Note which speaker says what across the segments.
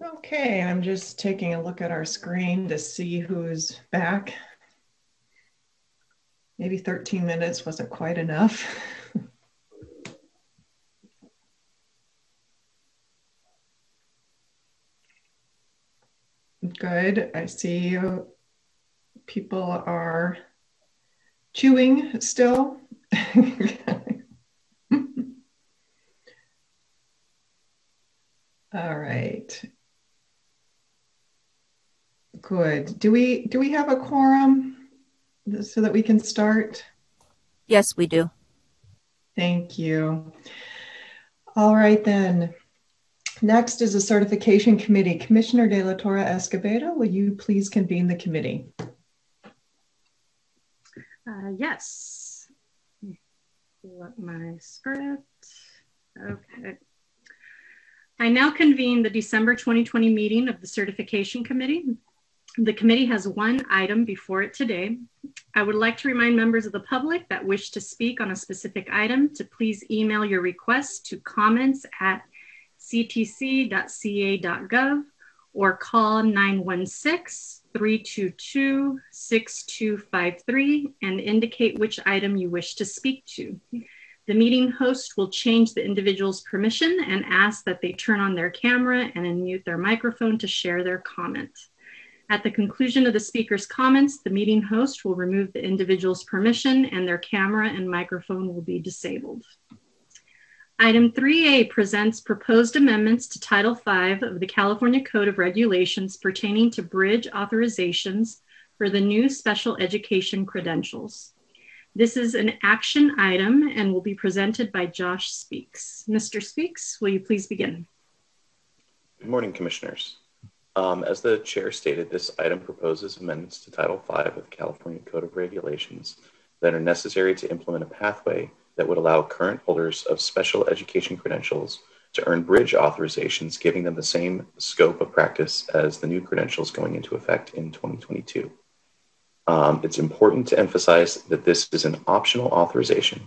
Speaker 1: Okay, I'm just taking a look at our screen to see who's back. Maybe 13 minutes wasn't quite enough. Good. I see people are chewing still. All right. Good. Do we do we have a quorum so that we can start?
Speaker 2: Yes, we do.
Speaker 1: Thank you. All right then. Next is a certification committee. Commissioner De La Torre Escobedo, will you please convene the committee?
Speaker 3: Uh, yes. Pull up my script. Okay. I now convene the December 2020 meeting of the Certification Committee. The committee has one item before it today. I would like to remind members of the public that wish to speak on a specific item to please email your request to comments at ctc.ca.gov or call 916 322 6253 and indicate which item you wish to speak to. The meeting host will change the individual's permission and ask that they turn on their camera and unmute their microphone to share their comment. At the conclusion of the speaker's comments, the meeting host will remove the individual's permission and their camera and microphone will be disabled. Item 3A presents proposed amendments to Title V of the California Code of Regulations pertaining to bridge authorizations for the new special education credentials. This is an action item and will be presented by Josh Speaks. Mr. Speaks, will you please begin?
Speaker 4: Good morning, Commissioners. Um, as the Chair stated, this item proposes amendments to Title V of the California Code of Regulations that are necessary to implement a pathway that would allow current holders of special education credentials to earn bridge authorizations, giving them the same scope of practice as the new credentials going into effect in 2022. Um, it's important to emphasize that this is an optional authorization.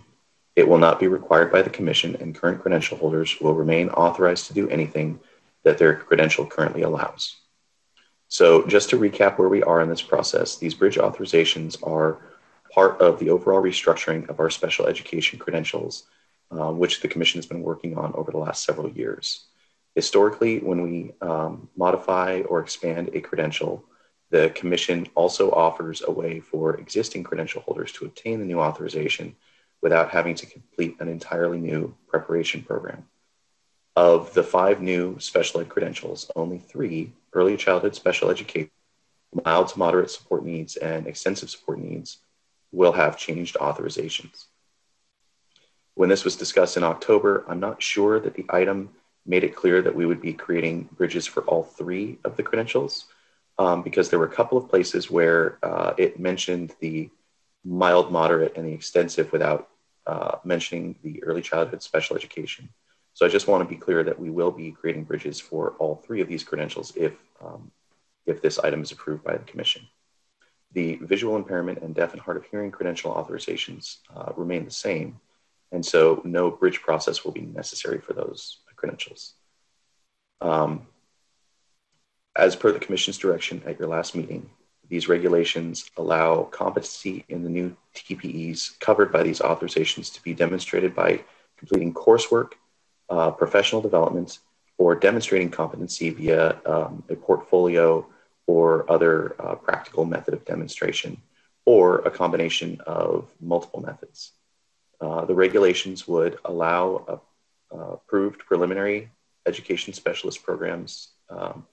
Speaker 4: It will not be required by the Commission, and current credential holders will remain authorized to do anything that their credential currently allows. So, just to recap where we are in this process, these bridge authorizations are part of the overall restructuring of our special education credentials, uh, which the Commission has been working on over the last several years. Historically, when we um, modify or expand a credential, the Commission also offers a way for existing credential holders to obtain the new authorization without having to complete an entirely new preparation program. Of the five new special ed credentials, only three early childhood special education, mild to moderate support needs, and extensive support needs will have changed authorizations. When this was discussed in October, I'm not sure that the item made it clear that we would be creating bridges for all three of the credentials um, because there were a couple of places where uh, it mentioned the mild, moderate, and the extensive without uh, mentioning the early childhood special education. So I just want to be clear that we will be creating bridges for all three of these credentials if, um, if this item is approved by the commission. The visual impairment and deaf and hard of hearing credential authorizations uh, remain the same, and so no bridge process will be necessary for those credentials. Um, as per the Commission's direction at your last meeting, these regulations allow competency in the new TPEs covered by these authorizations to be demonstrated by completing coursework, uh, professional development, or demonstrating competency via um, a portfolio or other uh, practical method of demonstration, or a combination of multiple methods. Uh, the regulations would allow approved preliminary education specialist programs, um,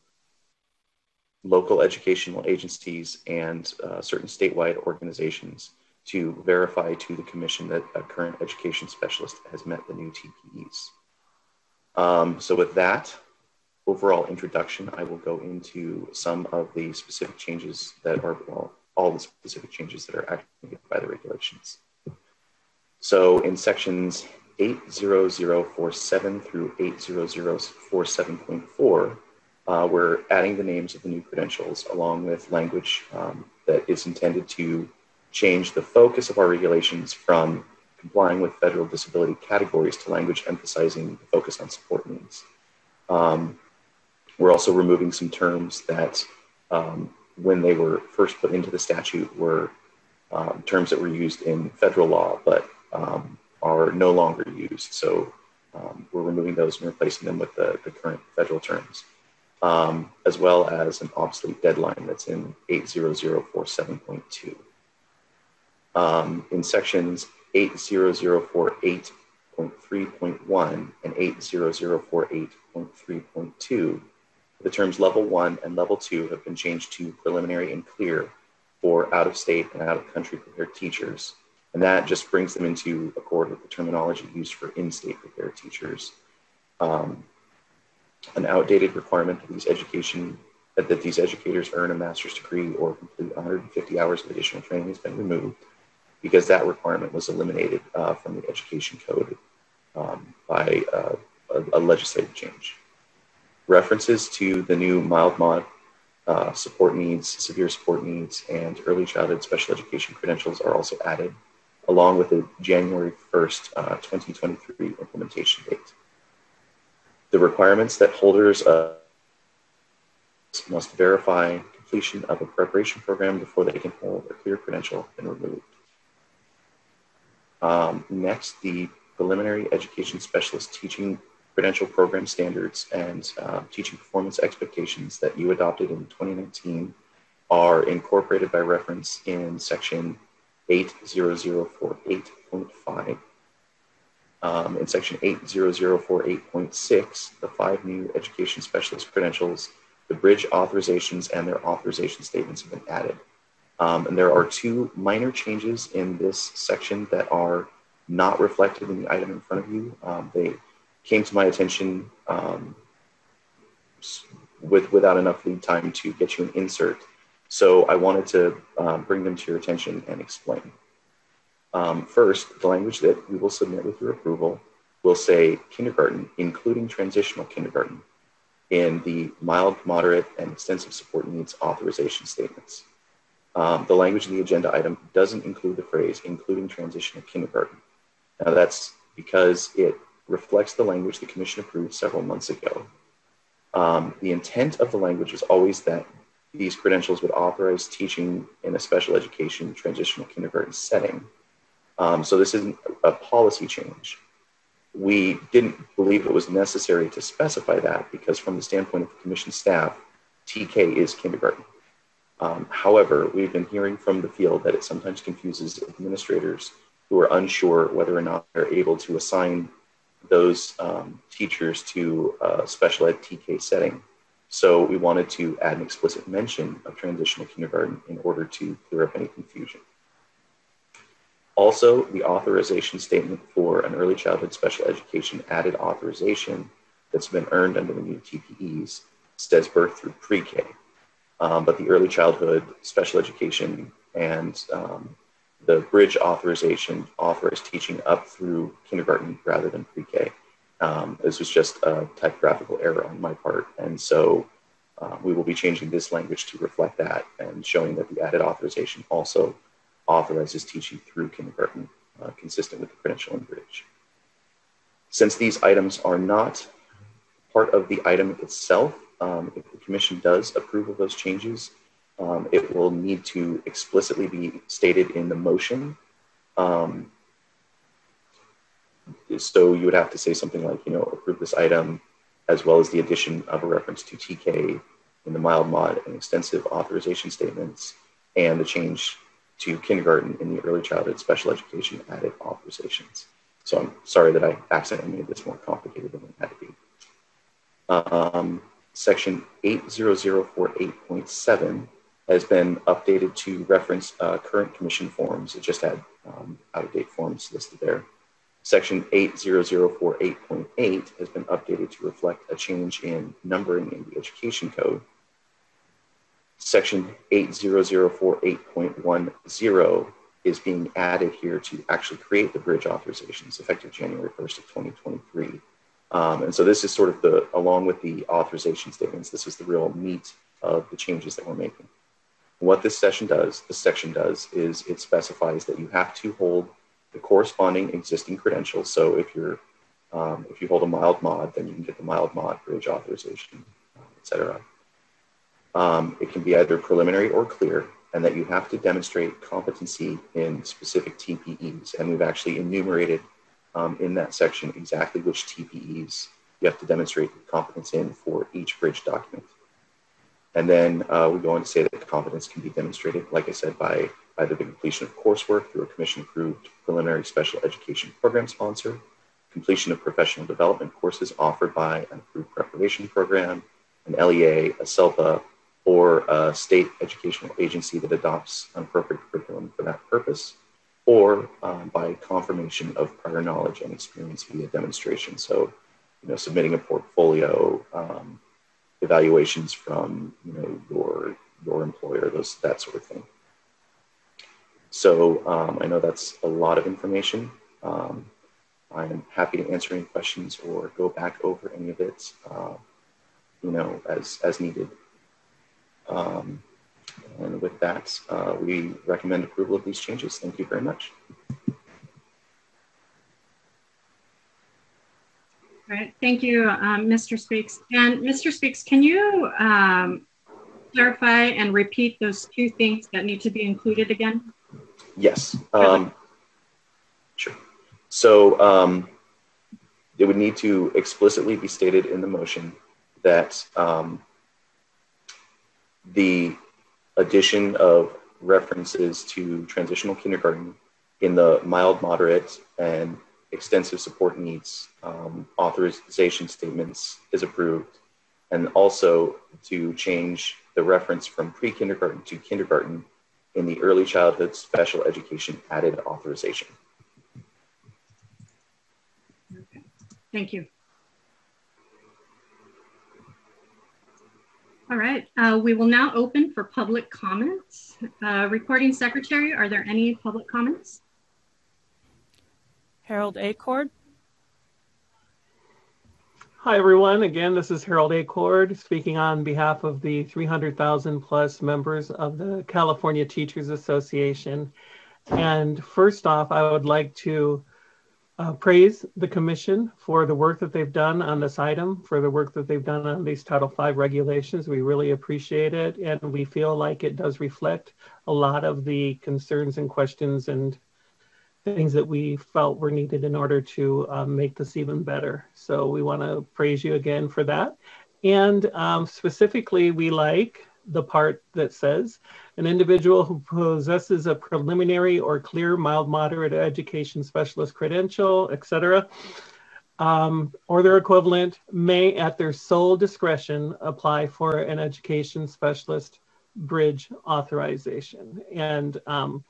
Speaker 4: local educational agencies, and uh, certain statewide organizations to verify to the commission that a current education specialist has met the new TPEs. Um, so with that, overall introduction, I will go into some of the specific changes that are, well, all the specific changes that are acted by the regulations. So in sections 80047 through 80047.4, uh, we're adding the names of the new credentials along with language um, that is intended to change the focus of our regulations from complying with federal disability categories to language emphasizing the focus on support needs. Um, we're also removing some terms that, um, when they were first put into the statute, were um, terms that were used in federal law, but um, are no longer used. So um, we're removing those and replacing them with the, the current federal terms, um, as well as an obsolete deadline that's in 80047.2. Um, in sections 80048.3.1 and 80048.3.2, the terms level one and level two have been changed to preliminary and clear for out of state and out of country prepared teachers. And that just brings them into accord with the terminology used for in state prepared teachers. Um, an outdated requirement that these education that these educators earn a master's degree or complete 150 hours of additional training has been removed because that requirement was eliminated uh, from the education code um, by uh, a, a, legislative change. References to the new mild mod uh, support needs, severe support needs, and early childhood special education credentials are also added, along with the January 1st, uh, 2023 implementation date. The requirements that holders must verify completion of a preparation program before they can hold a clear credential been removed. Um, next, the preliminary education specialist teaching credential program standards and uh, teaching performance expectations that you adopted in 2019 are incorporated by reference in section 80048.5. Um, in section 80048.6, the five new education specialist credentials, the bridge authorizations, and their authorization statements have been added. Um, and there are two minor changes in this section that are not reflected in the item in front of you. Um, they came to my attention um, with without enough lead time to get you an insert. So I wanted to um, bring them to your attention and explain. Um, first, the language that we will submit with your approval will say kindergarten, including transitional kindergarten, in the mild, moderate, and extensive support needs authorization statements. Um, the language in the agenda item doesn't include the phrase including transitional kindergarten. Now that's because it reflects the language the commission approved several months ago. Um, the intent of the language is always that these credentials would authorize teaching in a special education transitional kindergarten setting. Um, so this isn't a policy change. We didn't believe it was necessary to specify that because from the standpoint of the commission staff, TK is kindergarten. Um, however, we've been hearing from the field that it sometimes confuses administrators who are unsure whether or not they're able to assign those um, teachers to a special ed TK setting. So we wanted to add an explicit mention of transitional kindergarten in order to clear up any confusion. Also, the authorization statement for an early childhood special education added authorization that's been earned under the new TPEs says birth through pre-K. Um, but the early childhood special education and um, the bridge authorization authorized teaching up through kindergarten rather than pre-K. Um, this was just a typographical error on my part, and so uh, we will be changing this language to reflect that and showing that the added authorization also authorizes teaching through kindergarten, uh, consistent with the credential and bridge. Since these items are not part of the item itself, um, if the commission does approve of those changes, um, it will need to explicitly be stated in the motion. Um, so you would have to say something like, you know, approve this item as well as the addition of a reference to TK in the mild mod and extensive authorization statements and the change to kindergarten in the early childhood special education added authorizations. So I'm sorry that I accidentally made this more complicated than it had to be. Um, section 80048.7 has been updated to reference uh, current commission forms. It just had um, out of date forms listed there. Section 80048.8 has been updated to reflect a change in numbering in the education code. Section 80048.10 is being added here to actually create the bridge authorizations effective January 1st of 2023. Um, and so this is sort of the, along with the authorization statements, this is the real meat of the changes that we're making. What this session does, this section does, is it specifies that you have to hold the corresponding existing credentials. So if you're um, if you hold a mild mod, then you can get the mild mod bridge authorization, et etc. Um, it can be either preliminary or clear, and that you have to demonstrate competency in specific TPEs. And we've actually enumerated um, in that section exactly which TPEs you have to demonstrate competence in for each bridge document. And then uh, we go on to say that competence can be demonstrated, like I said, by either the completion of coursework through a commission approved preliminary special education program sponsor, completion of professional development courses offered by an approved preparation program, an LEA, a SELPA, or a state educational agency that adopts an appropriate curriculum for that purpose, or um, by confirmation of prior knowledge and experience via demonstration. So, you know, submitting a portfolio, um, evaluations from you know your your employer, those that sort of thing. So um, I know that's a lot of information. Um, I am happy to answer any questions or go back over any of it, uh, you know, as as needed. Um, and with that, uh, we recommend approval of these changes. Thank you very much.
Speaker 3: All right, thank you, um, Mr. Speaks. And Mr. Speaks, can you um, clarify and repeat those two things that need to be included again?
Speaker 4: Yes. Um, sure. So um, it would need to explicitly be stated in the motion that um, the addition of references to transitional kindergarten in the mild, moderate, and extensive support needs um, authorization statements is approved, and also to change the reference from pre kindergarten to kindergarten in the early childhood special education added authorization.
Speaker 3: Okay. Thank you. All right, uh, we will now open for public comments. Uh, recording secretary, are there any public comments?
Speaker 2: Harold Acord.
Speaker 5: Hi, everyone. Again, this is Harold Acord speaking on behalf of the 300,000 plus members of the California Teachers Association. And first off, I would like to uh, praise the commission for the work that they've done on this item, for the work that they've done on these Title V regulations. We really appreciate it, and we feel like it does reflect a lot of the concerns and questions and things that we felt were needed in order to um, make this even better. So we want to praise you again for that. And um, specifically, we like the part that says an individual who possesses a preliminary or clear mild moderate education specialist credential, etc., um, or their equivalent may, at their sole discretion, apply for an education specialist bridge authorization. And um,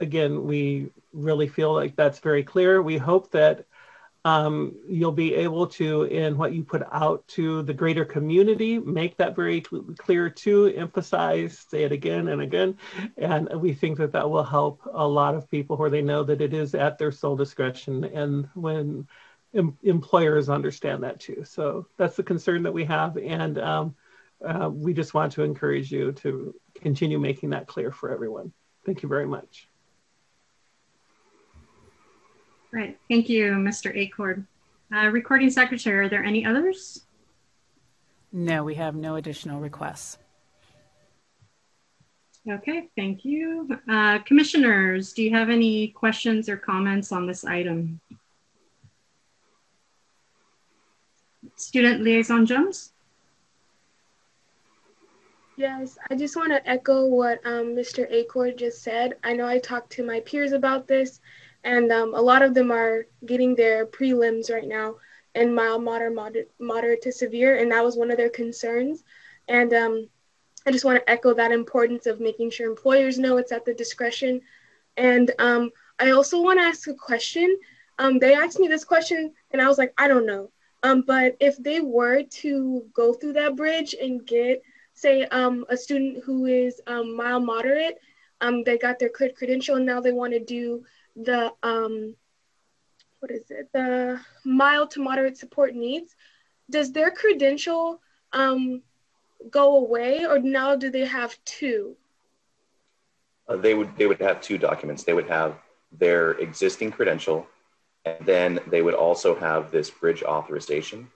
Speaker 5: again, we really feel like that's very clear. We hope that um, you'll be able to, in what you put out to the greater community, make that very clear to emphasize, say it again and again. And we think that that will help a lot of people where they know that it is at their sole discretion and when em employers understand that too. So that's the concern that we have. And um, uh, we just want to encourage you to continue making that clear for everyone. Thank you very much.
Speaker 3: Right. Thank you, Mr. Acord. Uh, recording secretary, are there any others?
Speaker 6: No, we have no additional requests.
Speaker 3: Okay, thank you. Uh, commissioners, do you have any questions or comments on this item? Student Liaison Jones?
Speaker 7: Yes, I just want to echo what um, Mr. Acord just said. I know I talked to my peers about this, and um, a lot of them are getting their prelims right now in mild, moderate, moderate, moderate to severe, and that was one of their concerns. And um, I just want to echo that importance of making sure employers know it's at the discretion. And um, I also want to ask a question. Um, they asked me this question, and I was like, I don't know. Um, but if they were to go through that bridge and get, say, um, a student who is mild, moderate, they got their clear credential, and now they want to do the um, what is it? The mild to moderate support needs. Does their credential um, go away, or now do they have two?
Speaker 4: Uh, they would they would have two documents. They would have their existing credential, and then they would also have this bridge authorization.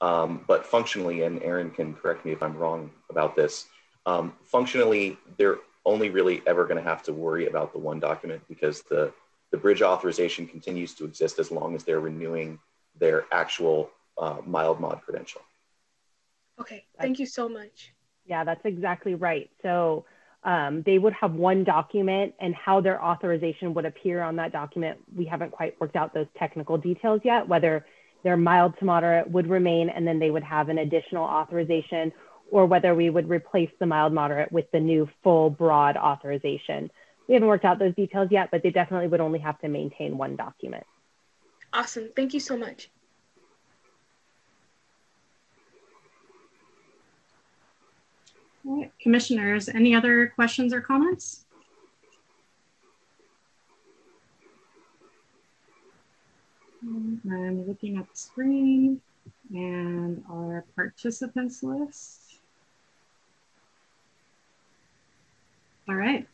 Speaker 4: Um, but functionally, and Aaron can correct me if I'm wrong about this, um, functionally, they're only really ever going to have to worry about the one document because the, the bridge authorization continues to exist as long as they're renewing their actual uh, mild mod credential.
Speaker 7: Okay, thank you so much.
Speaker 8: Yeah, that's exactly right. So um, they would have one document and how their authorization would appear on that document. We haven't quite worked out those technical details yet, whether their mild to moderate would remain and then they would have an additional authorization or whether we would replace the mild moderate with the new full broad authorization. We haven't worked out those details yet, but they definitely would only have to maintain one document.
Speaker 7: Awesome. Thank you so much.
Speaker 3: All right, commissioners, any other questions or comments? I'm looking at the screen and our participants list. All right.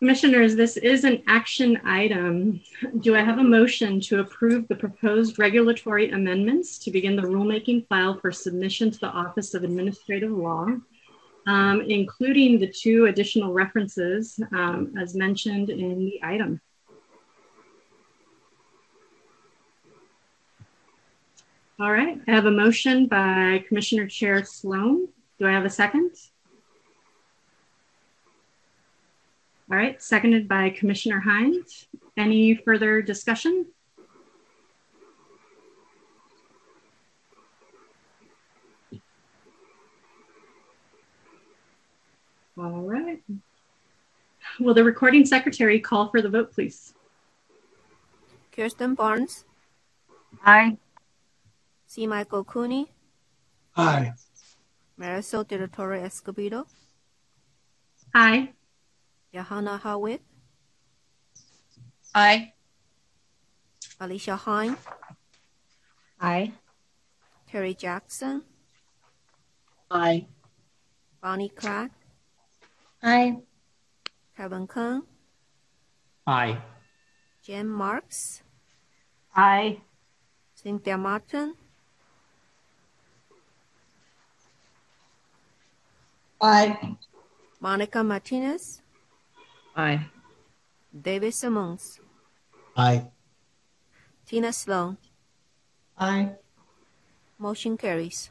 Speaker 3: Commissioners, this is an action item. Do I have a motion to approve the proposed regulatory amendments to begin the rulemaking file for submission to the Office of Administrative Law, um, including the two additional references um, as mentioned in the item? All right, I have a motion by Commissioner Chair Sloan. Do I have a second? All right, seconded by Commissioner Hines. Any further discussion? All right. Will the recording secretary call for the vote, please?
Speaker 2: Kirsten Barnes,
Speaker 9: Aye.
Speaker 2: C. Michael Cooney,
Speaker 10: Aye.
Speaker 2: Marisol de la Torre Escobedo,
Speaker 3: Aye.
Speaker 2: Johanna Howitt,
Speaker 9: Aye.
Speaker 2: Alicia Hine,
Speaker 8: Aye.
Speaker 2: Terry Jackson,
Speaker 9: Aye.
Speaker 2: Bonnie Clark,
Speaker 9: Aye.
Speaker 2: Kevin Kern,
Speaker 10: Aye.
Speaker 2: Jen Marks,
Speaker 8: Aye.
Speaker 2: Cynthia Martin,
Speaker 9: Aye.
Speaker 2: Monica Martinez,
Speaker 9: Aye.
Speaker 2: David Simmons,
Speaker 10: Aye.
Speaker 2: Tine Sloan.
Speaker 1: Aye.
Speaker 2: Motion carries.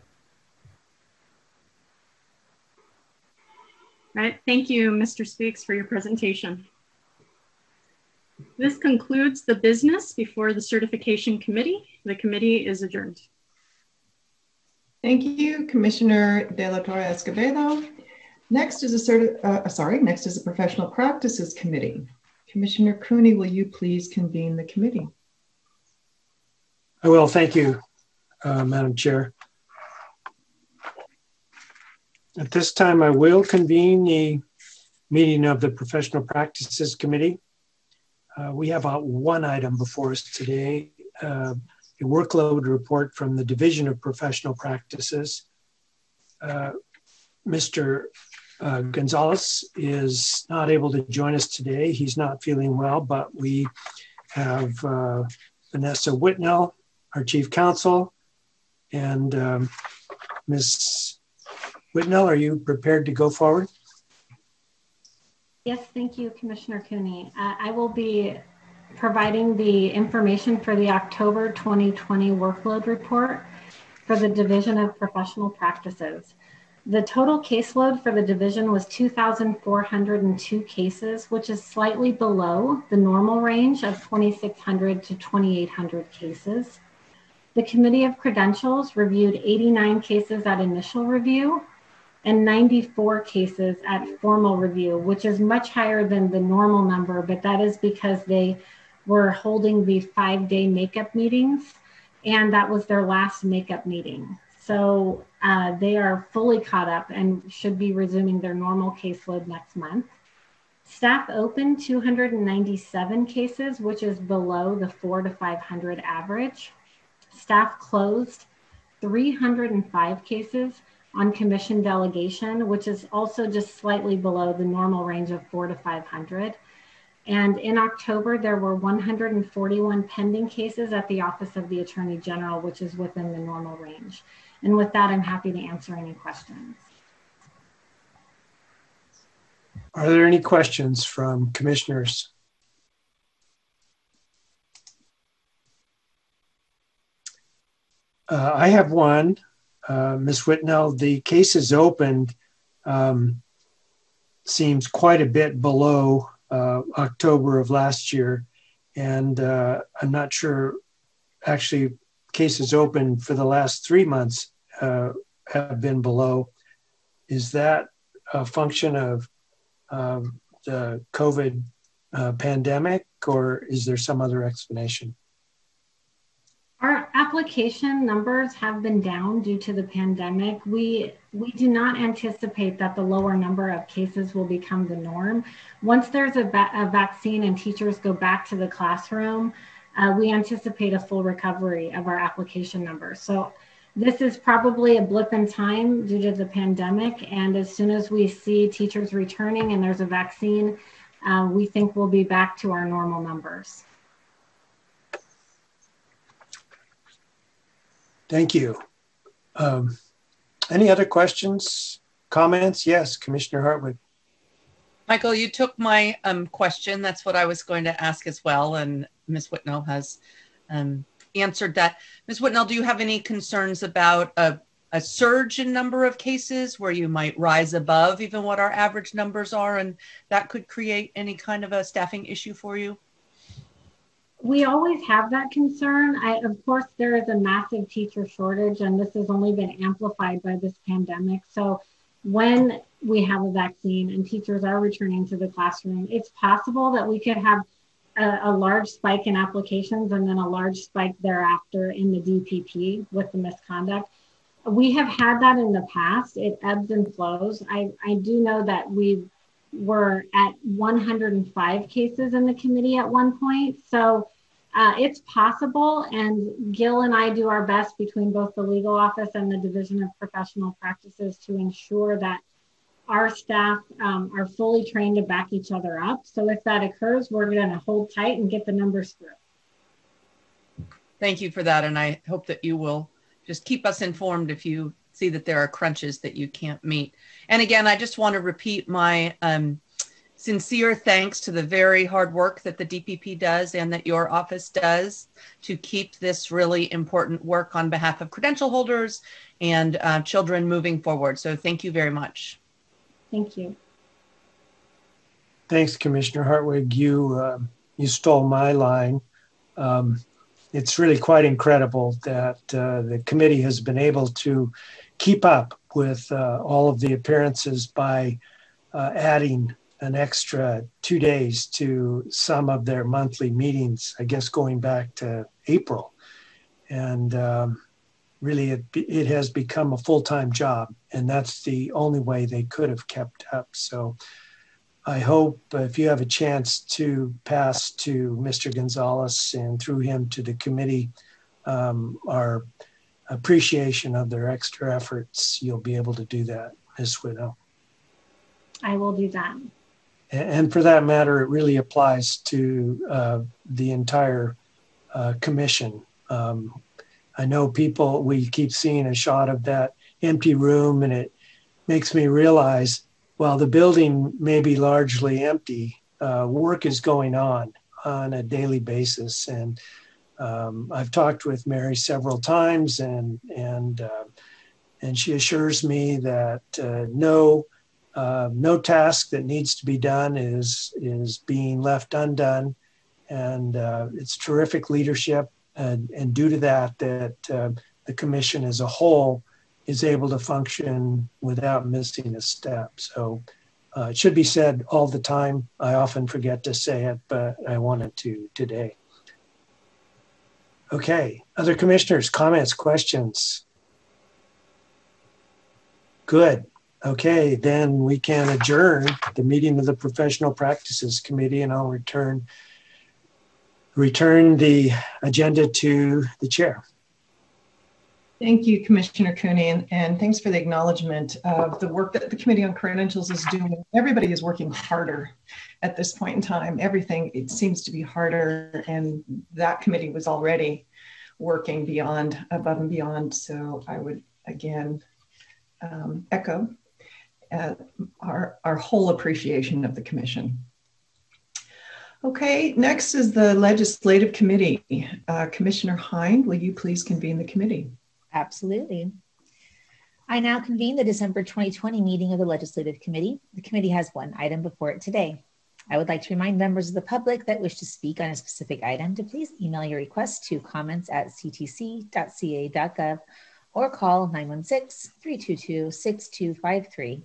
Speaker 3: All right, thank you, Mr. Speaks, for your presentation. This concludes the business before the certification committee. The committee is adjourned.
Speaker 1: Thank you, Commissioner De La Torre Escobedo. Next is a certi- uh, sorry, next is a professional practices committee. Commissioner Cooney, will you please convene the committee?
Speaker 10: I will. Thank you, uh, Madam Chair. At this time, I will convene the meeting of the Professional Practices Committee. Uh, we have uh, one item before us today, uh, a workload report from the Division of Professional Practices. Uh, Mr. Uh, Gonzalez is not able to join us today. He's not feeling well, but we have uh, Vanessa Whitnell, our Chief Counsel, and um, Ms. Whitnell, are you prepared to go forward?
Speaker 11: Yes, thank you, Commissioner Cooney. Uh, I will be providing the information for the October 2020 workload report for the Division of Professional Practices. The total caseload for the division was 2,402 cases, which is slightly below the normal range of 2,600 to 2,800 cases. The Committee of Credentials reviewed 89 cases at initial review and 94 cases at formal review, which is much higher than the normal number, but that is because they were holding the five day makeup meetings, and that was their last makeup meeting. So uh, they are fully caught up and should be resuming their normal caseload next month. Staff opened 297 cases, which is below the four to 500 average. Staff closed 305 cases on commission delegation, which is also just slightly below the normal range of four to 500. And in October, there were 141 pending cases at the Office of the Attorney General, which is within the normal range. And with that, I'm happy to answer any questions.
Speaker 10: Are there any questions from commissioners? Uh, I have one. Uh, Ms. Whitnell, the cases opened um, seems quite a bit below uh, October of last year. And uh, I'm not sure actually cases open for the last three months uh, have been below. Is that a function of the COVID uh, pandemic or is there some other explanation?
Speaker 11: Our application numbers have been down due to the pandemic. We we do not anticipate that the lower number of cases will become the norm. Once there's a, va- a vaccine and teachers go back to the classroom, uh, we anticipate a full recovery of our application numbers. So this is probably a blip in time due to the pandemic. And as soon as we see teachers returning and there's a vaccine, uh, we think we'll be back to our normal numbers.
Speaker 10: Thank you. Um, any other questions, comments? Yes, Commissioner Hartwood.
Speaker 9: Michael, you took my um, question. That's what I was going to ask as well. And Ms. Whitnell has um, answered that. Ms. Whitnell, do you have any concerns about a, a surge in number of cases where you might rise above even what our average numbers are and that could create any kind of a staffing issue for you?
Speaker 11: we always have that concern. I, of course, there is a massive teacher shortage, and this has only been amplified by this pandemic. So, when we have a vaccine and teachers are returning to the classroom, it's possible that we could have a, a large spike in applications and then a large spike thereafter in the DPP with the misconduct. We have had that in the past. It ebbs and flows. I, I do know that we were at 105 cases in the committee at one point. So uh, it's possible, and Gil and I do our best between both the legal office and the Division of Professional Practices to ensure that our staff um, are fully trained to back each other up. So if that occurs, we're going to hold tight and get the numbers through.
Speaker 9: Thank you for that, and I hope that you will just keep us informed if you see that there are crunches that you can't meet. And again, I just want to repeat my um, sincere thanks to the very hard work that the DPP does and that your office does to keep this really important work on behalf of credential holders and uh, children moving forward. So thank you very much.
Speaker 11: Thank you.
Speaker 10: Thanks, Commissioner Hartwig. You uh, you stole my line. Um, it's really quite incredible that uh, the committee has been able to keep up with uh, all of the appearances by uh, adding an extra two days to some of their monthly meetings, I guess going back to April. And um, really, it, it has become a full time job. And that's the only way they could have kept up. So I hope if you have a chance to pass to Mr. Gonzalez and through him to the committee um, our appreciation of their extra efforts, you'll be able to do that, Ms. Whitnell.
Speaker 11: I will do that
Speaker 10: and for that matter, it really applies to uh, the entire uh, commission. Um, I know people, we keep seeing a shot of that empty room, and it makes me realize while the building may be largely empty, uh, work is going on on a daily basis. And um, I've talked with Mary several times, and and uh, and she assures me that uh, no uh, no task that needs to be done is is being left undone, and uh, it's terrific leadership. And, and due to that, that uh, the commission as a whole is able to function without missing a step. So uh, it should be said all the time. I often forget to say it, but I wanted to today. Okay, other commissioners, comments, questions? Good. Okay, then we can adjourn the meeting of the Professional Practices Committee and I'll return return the agenda to the chair.
Speaker 1: Thank you, Commissioner Cooney, and, and, thanks for the acknowledgement of the work that the Committee on Credentials is doing. Everybody is working harder at this point in time. Everything, it seems to be harder, and that committee was already working beyond, above and beyond. So I would again um, echo uh, our, our whole appreciation of the commission. Okay, next is the Legislative Committee. Uh, Commissioner Hind, will you please convene the committee?
Speaker 12: Absolutely. I now convene the December 2020 meeting of the Legislative Committee. The committee has one item before it today. I would like to remind members of the public that wish to speak on a specific item to please email your request to comments at ctc.ca.gov or call 916-322-6253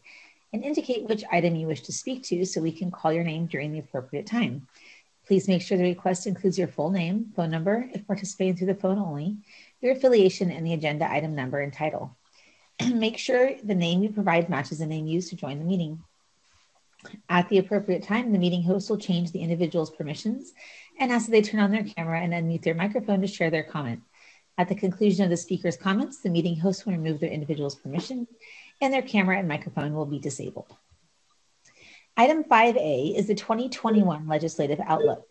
Speaker 12: and indicate which item you wish to speak to so we can call your name during the appropriate time. Please make sure the request includes your full name, phone number, if participating through the phone only, your affiliation, and the agenda item number and title. make sure the name you provide matches the name used to join the meeting. At the appropriate time, the meeting host will change the individual's permissions and ask that they turn on their camera and unmute their microphone to share their comment. At the conclusion of the speaker's comments, the meeting host will remove their individual's permission and their camera and microphone will be disabled. Item 5A is the 2021 Legislative Outlook.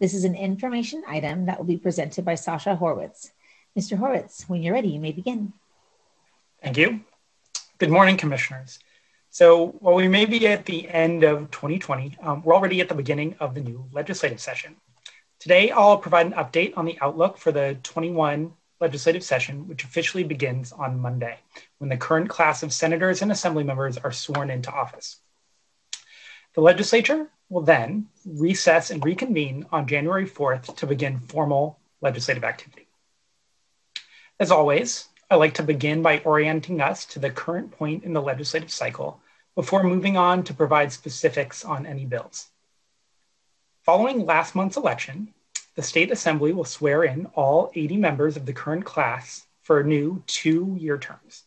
Speaker 12: This is an information item that will be presented by Sasha Horwitz. Mr. Horwitz, when you're ready, you may begin.
Speaker 13: Thank you. Good morning, commissioners. So while we may be at the end of 2020, um, we're already at the beginning of the new legislative session. Today, I'll provide an update on the outlook for the 21 legislative session, which officially begins on Monday, when the current class of senators and assembly members are sworn into office. The legislature will then recess and reconvene on January 4th to begin formal legislative activity. As always, I like to begin by orienting us to the current point in the legislative cycle before moving on to provide specifics on any bills. Following last month's election, the State Assembly will swear in all 80 members of the current class for new two year terms.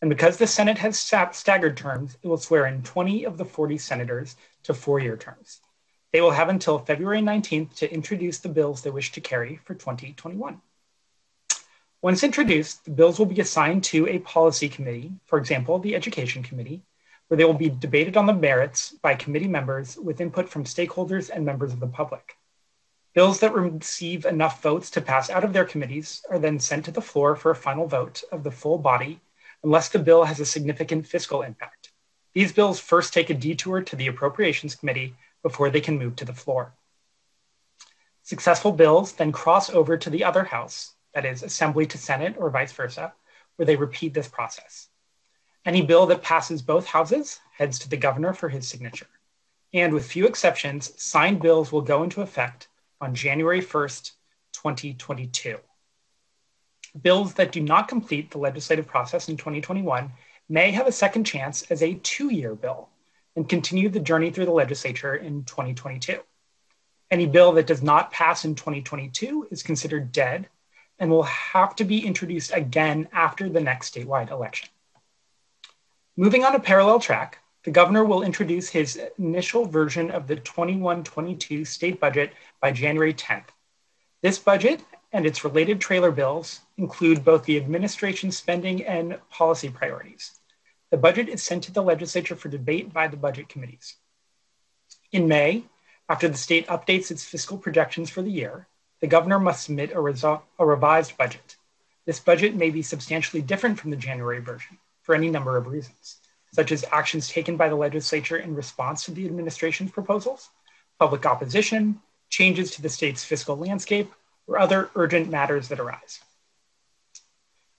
Speaker 13: And because the Senate has staggered terms, it will swear in 20 of the 40 senators to four year terms. They will have until February 19th to introduce the bills they wish to carry for 2021. Once introduced, the bills will be assigned to a policy committee, for example, the Education Committee, where they will be debated on the merits by committee members with input from stakeholders and members of the public. Bills that receive enough votes to pass out of their committees are then sent to the floor for a final vote of the full body, unless the bill has a significant fiscal impact. These bills first take a detour to the Appropriations Committee before they can move to the floor. Successful bills then cross over to the other house, that is, Assembly to Senate or vice versa, where they repeat this process. Any bill that passes both houses heads to the governor for his signature. And with few exceptions, signed bills will go into effect on January 1st, 2022. Bills that do not complete the legislative process in 2021 may have a second chance as a two year bill and continue the journey through the legislature in 2022. Any bill that does not pass in 2022 is considered dead and will have to be introduced again after the next statewide election. Moving on a parallel track, the governor will introduce his initial version of the 21-22 state budget by January 10th. This budget and its related trailer bills include both the administration's spending and policy priorities. The budget is sent to the legislature for debate by the budget committees. In May, after the state updates its fiscal projections for the year, the governor must submit a, a revised budget. This budget may be substantially different from the January version for any number of reasons, such as actions taken by the legislature in response to the administration's proposals, public opposition, changes to the state's fiscal landscape, or other urgent matters that arise.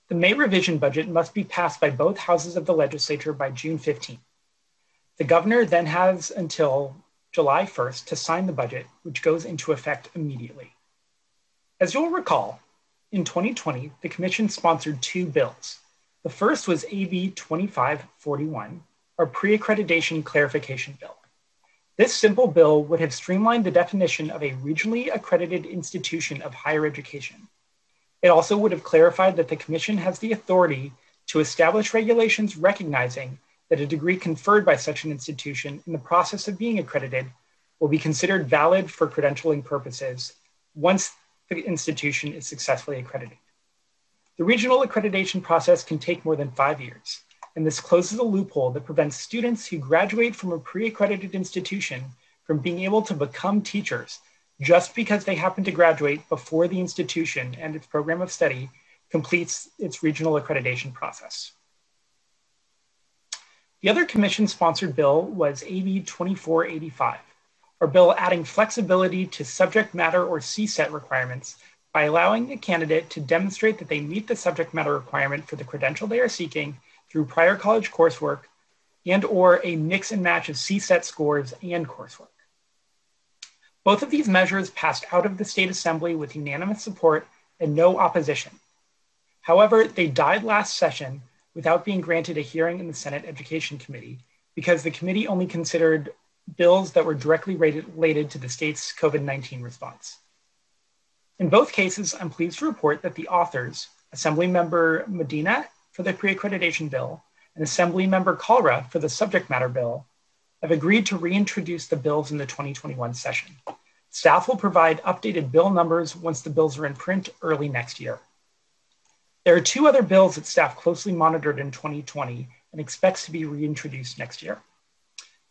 Speaker 13: The May revision budget must be passed by both houses of the legislature by June 15. The governor then has until July 1st to sign the budget, which goes into effect immediately. As you'll recall, in 2020, the commission sponsored two bills the first was AB 2541, our pre accreditation clarification bill. This simple bill would have streamlined the definition of a regionally accredited institution of higher education. It also would have clarified that the Commission has the authority to establish regulations recognizing that a degree conferred by such an institution in the process of being accredited will be considered valid for credentialing purposes once the institution is successfully accredited. The regional accreditation process can take more than five years, and this closes a loophole that prevents students who graduate from a pre-accredited institution from being able to become teachers just because they happen to graduate before the institution and its program of study completes its regional accreditation process. The other commission sponsored bill was AB 2485, or bill adding flexibility to subject matter or CSET requirements by allowing a candidate to demonstrate that they meet the subject matter requirement for the credential they are seeking through prior college coursework and or a mix and match of CSET scores and coursework. Both of these measures passed out of the state assembly with unanimous support and no opposition. However, they died last session without being granted a hearing in the Senate Education Committee because the committee only considered bills that were directly related to the state's COVID 19 response. In both cases, I'm pleased to report that the authors, Assemblymember Medina for the pre-accreditation bill and Assemblymember Kalra for the subject matter bill, have agreed to reintroduce the bills in the 2021 session. Staff will provide updated bill numbers once the bills are in print early next year. There are two other bills that staff closely monitored in 2020 and expects to be reintroduced next year.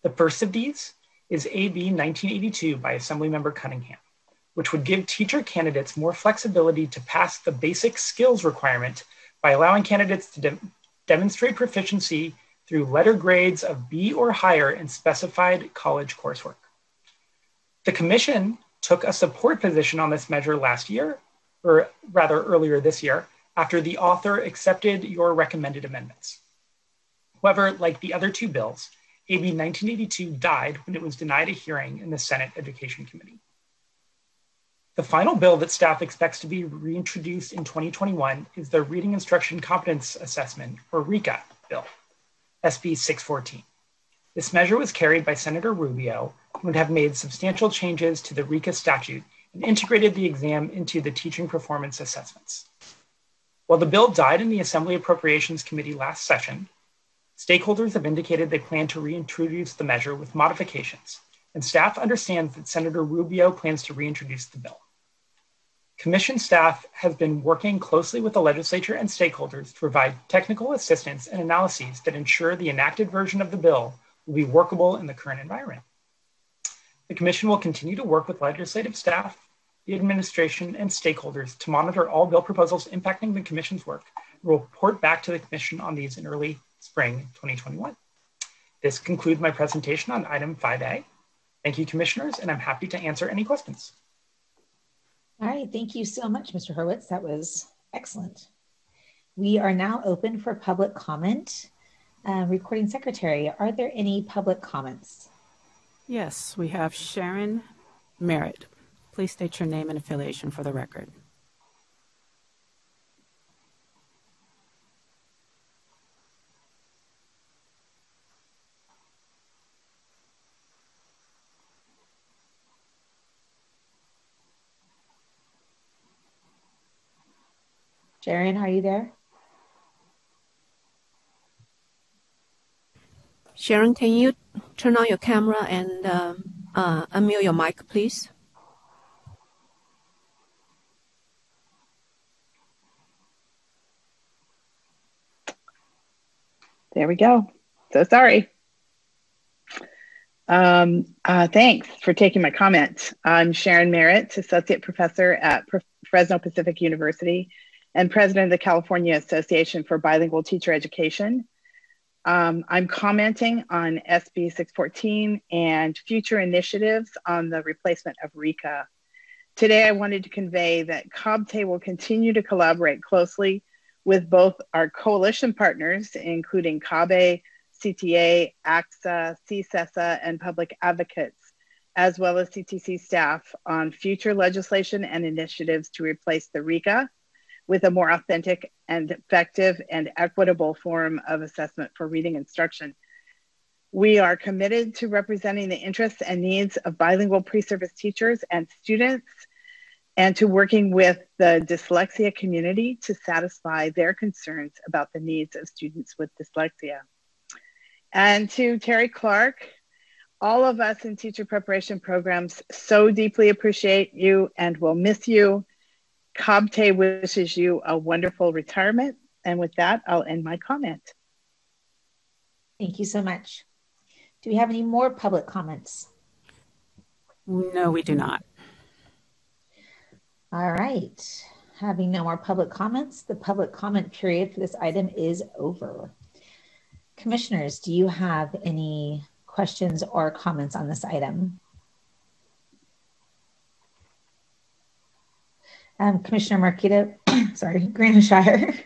Speaker 13: The first of these is AB 1982 by Assemblymember Cunningham which would give teacher candidates more flexibility to pass the basic skills requirement by allowing candidates to de demonstrate proficiency through letter grades of B or higher in specified college coursework. The commission took a support position on this measure last year, or rather earlier this year, after the author accepted your recommended amendments. However, like the other two bills, AB 1982 died when it was denied a hearing in the Senate Education Committee. The final bill that staff expects to be reintroduced in 2021 is the Reading Instruction Competence Assessment, or RICA, bill, SB 614. This measure was carried by Senator Rubio and would have made substantial changes to the RICA statute and integrated the exam into the teaching performance assessments. While the bill died in the Assembly Appropriations Committee last session, stakeholders have indicated they plan to reintroduce the measure with modifications, and staff understands that Senator Rubio plans to reintroduce the bill. Commission staff has been working closely with the legislature and stakeholders to provide technical assistance and analyses that ensure the enacted version of the bill will be workable in the current environment. The Commission will continue to work with legislative staff, the administration, and stakeholders to monitor all bill proposals impacting the Commission's work and report back to the Commission on these in early spring 2021. This concludes my presentation on item 5A. Thank you, Commissioners, and I'm happy to answer any questions.
Speaker 12: All right, thank you so much, Mr. Hurwitz. That was excellent. We are now open for public comment. Uh, recording Secretary, are there any public comments?
Speaker 6: Yes, we have Sharon Merritt. Please state your name and affiliation for the record.
Speaker 12: Sharon, are you there?
Speaker 2: Sharon, can you turn on your camera and uh, uh, unmute your mic, please?
Speaker 14: There we go. So sorry. Um, uh, thanks for taking my comment. I'm Sharon Merritt, Associate Professor at Fresno Pacific University and president of the California Association for Bilingual Teacher Education. Um, I'm commenting on SB 614 and future initiatives on the replacement of RICA. Today, I wanted to convey that CABTE will continue to collaborate closely with both our coalition partners, including CABE, CTA, ACSA, CSESA, and public advocates, as well as CTC staff on future legislation and initiatives to replace the RICA with a more authentic and effective and equitable form of assessment for reading instruction. We are committed to representing the interests and needs of bilingual pre-service teachers and students and to working with the dyslexia community to satisfy their concerns about the needs of students with dyslexia. And to Teri Clark, all of us in teacher preparation programs so deeply appreciate you and will miss you CABTE wishes you a wonderful retirement. And with that, I'll end my comment.
Speaker 12: Thank you so much. Do we have any more public comments?
Speaker 6: No, we do not.
Speaker 12: All right. Having no more public comments, the public comment period for this item is over. Commissioners, do you have any questions or comments on this item? Um, Commissioner Marquita, sorry, Grenot-Scheyer.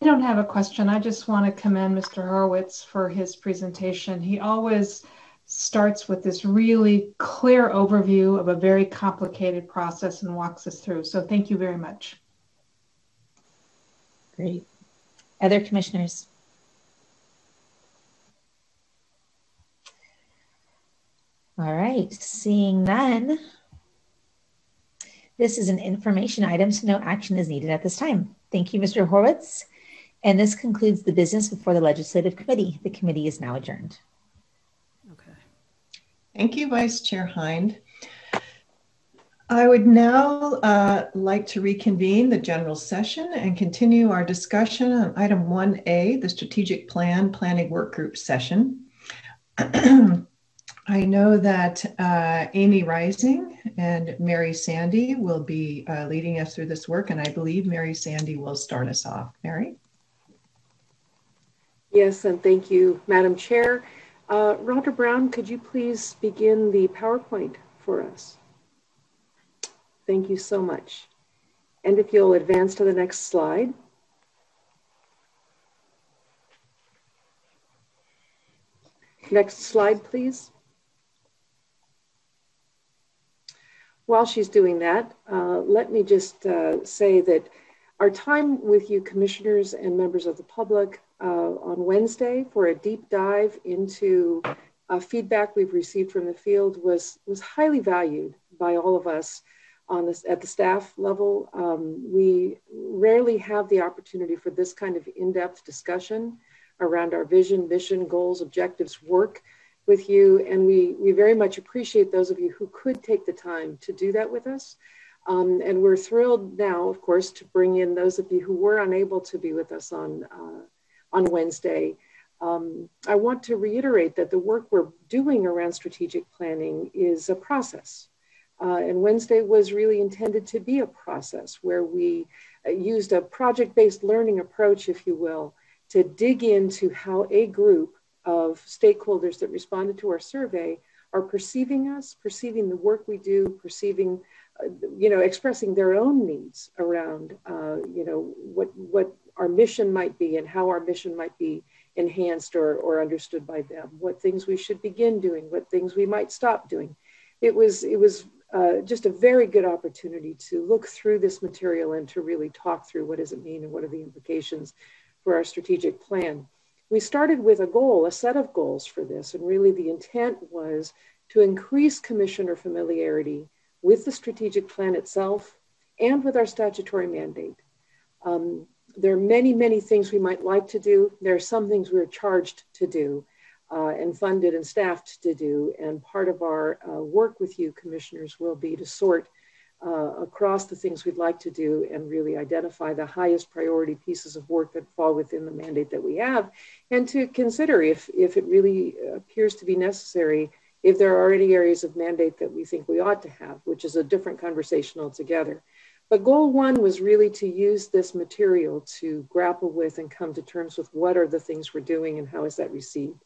Speaker 15: I don't have a question. I just want to commend Mr. Horowitz for his presentation. He always starts with this really clear overview of a very complicated process and walks us through. So thank you very much.
Speaker 12: Great. Other commissioners? All right, seeing none. This is an information item, so no action is needed at this time. Thank you, Mr. Horowitz. And this concludes the business before the Legislative Committee. The committee is now adjourned. Okay.
Speaker 1: Thank you, Vice Chair Hind. I would now uh, like to reconvene the general session and continue our discussion on item 1A, the strategic plan planning work group session. I know that uh, Amy Reising and Mary Sandy will be uh, leading us through this work, and I believe Mary Sandy will start us off. Mary?
Speaker 16: Yes, and thank you, Madam Chair. Uh, Rhonda Brown, could you please begin the PowerPoint for us? Thank you so much. And if you'll advance to the next slide. Next slide, please. While she's doing that, uh, let me just uh, say that our time with you commissioners and members of the public uh, on Wednesday for a deep dive into uh, feedback we've received from the field was, was highly valued by all of us on this at the staff level. Um, we rarely have the opportunity for this kind of in-depth discussion around our vision, mission, goals, objectives, work with you. And we, we very much appreciate those of you who could take the time to do that with us. Um, and we're thrilled now, of course, to bring in those of you who were unable to be with us on, uh, on Wednesday. Um, I want to reiterate that the work we're doing around strategic planning is a process. Uh, and Wednesday was really intended to be a process where we uh, used a project based learning approach, if you will, to dig into how a group of stakeholders that responded to our survey are perceiving us, perceiving the work we do, perceiving, uh, you know, expressing their own needs around, uh, you know, what what our mission might be and how our mission might be enhanced or, or understood by them, what things we should begin doing, what things we might stop doing. It was it was uh, just a very good opportunity to look through this material and to really talk through what does it mean and what are the implications for our strategic plan we started with a goal, a set of goals for this, and really the intent was to increase commissioner familiarity with the strategic plan itself and with our statutory mandate. Um, there are many, many things we might like to do. There are some things we're charged to do uh, and funded and staffed to do. And part of our uh, work with you, commissioners, will be to sort uh, across the things we'd like to do and really identify the highest priority pieces of work that fall within the mandate that we have and to consider if, if it really appears to be necessary if there are any areas of mandate that we think we ought to have, which is a different conversation altogether. But goal one was really to use this material to grapple with and come to terms with what are the things we're doing and how is that received.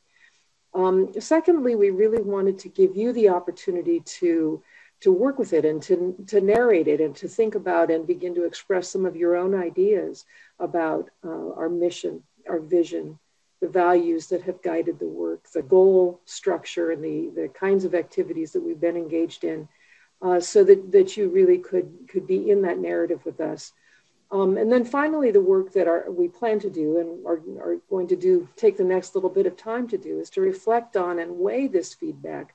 Speaker 16: Um, secondly, we really wanted to give you the opportunity to to work with it and to, to narrate it and to think about and begin to express some of your own ideas about uh, our mission, our vision, the values that have guided the work, the goal structure, and the, the kinds of activities that we've been engaged in, uh, so that, that you really could, could be in that narrative with us. Um, and then finally, the work that our, we plan to do and are, are going to do, take the next little bit of time to do, is to reflect on and weigh this feedback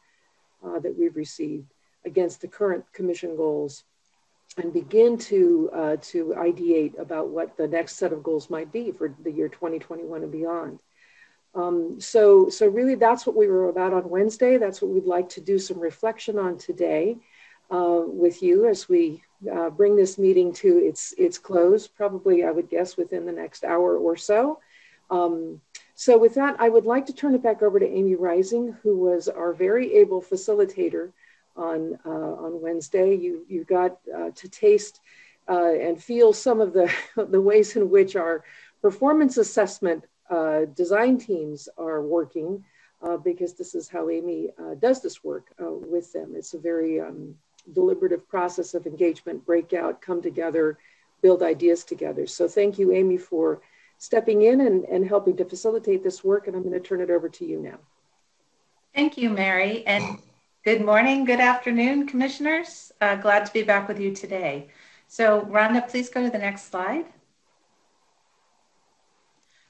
Speaker 16: uh, that we've received against the current commission goals and begin to, uh, to ideate about what the next set of goals might be for the year 2021 and beyond. Um, so, so really that's what we were about on Wednesday. That's what we'd like to do some reflection on today uh, with you as we uh, bring this meeting to its, its close, probably I would guess within the next hour or so. Um, so with that, I would like to turn it back over to Amy Reising, who was our very able facilitator on uh, on Wednesday. You you got uh, to taste uh, and feel some of the, the ways in which our performance assessment uh, design teams are working, uh, because this is how Amy uh, does this work with them. It's a very um, deliberative process of engagement, breakout, come together, build ideas together. So thank you, Amy, for stepping in and, and helping to facilitate this work. And I'm going to turn it over to you now.
Speaker 17: Thank you, Mary. And good morning, good afternoon, commissioners. Uh, glad to be back with you today. So Rhonda, please go to the next slide.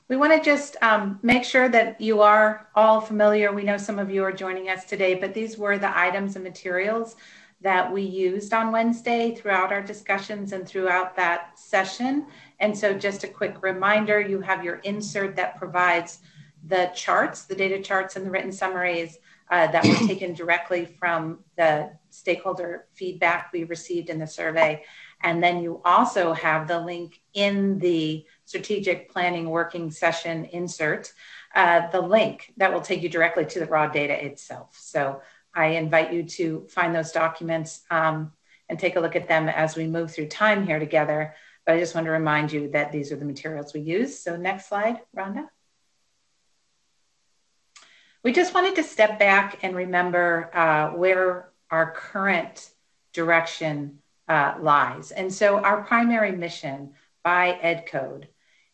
Speaker 17: We want to just um, make sure that you are all familiar. We know some of you are joining us today, but these were the items and materials that we used on Wednesday throughout our discussions and throughout that session. And so just a quick reminder, you have your insert that provides the charts, the data charts and the written summaries uh, that were taken directly from the stakeholder feedback we received in the survey. And then you also have the link in the strategic planning working session insert, uh, the link that will take you directly to the raw data itself. So I invite you to find those documents um, and take a look at them as we move through time here together. But I just want to remind you that these are the materials we use. So next slide, Rhonda. We just wanted to step back and remember uh, where our current direction uh, lies. And so our primary mission by EdCode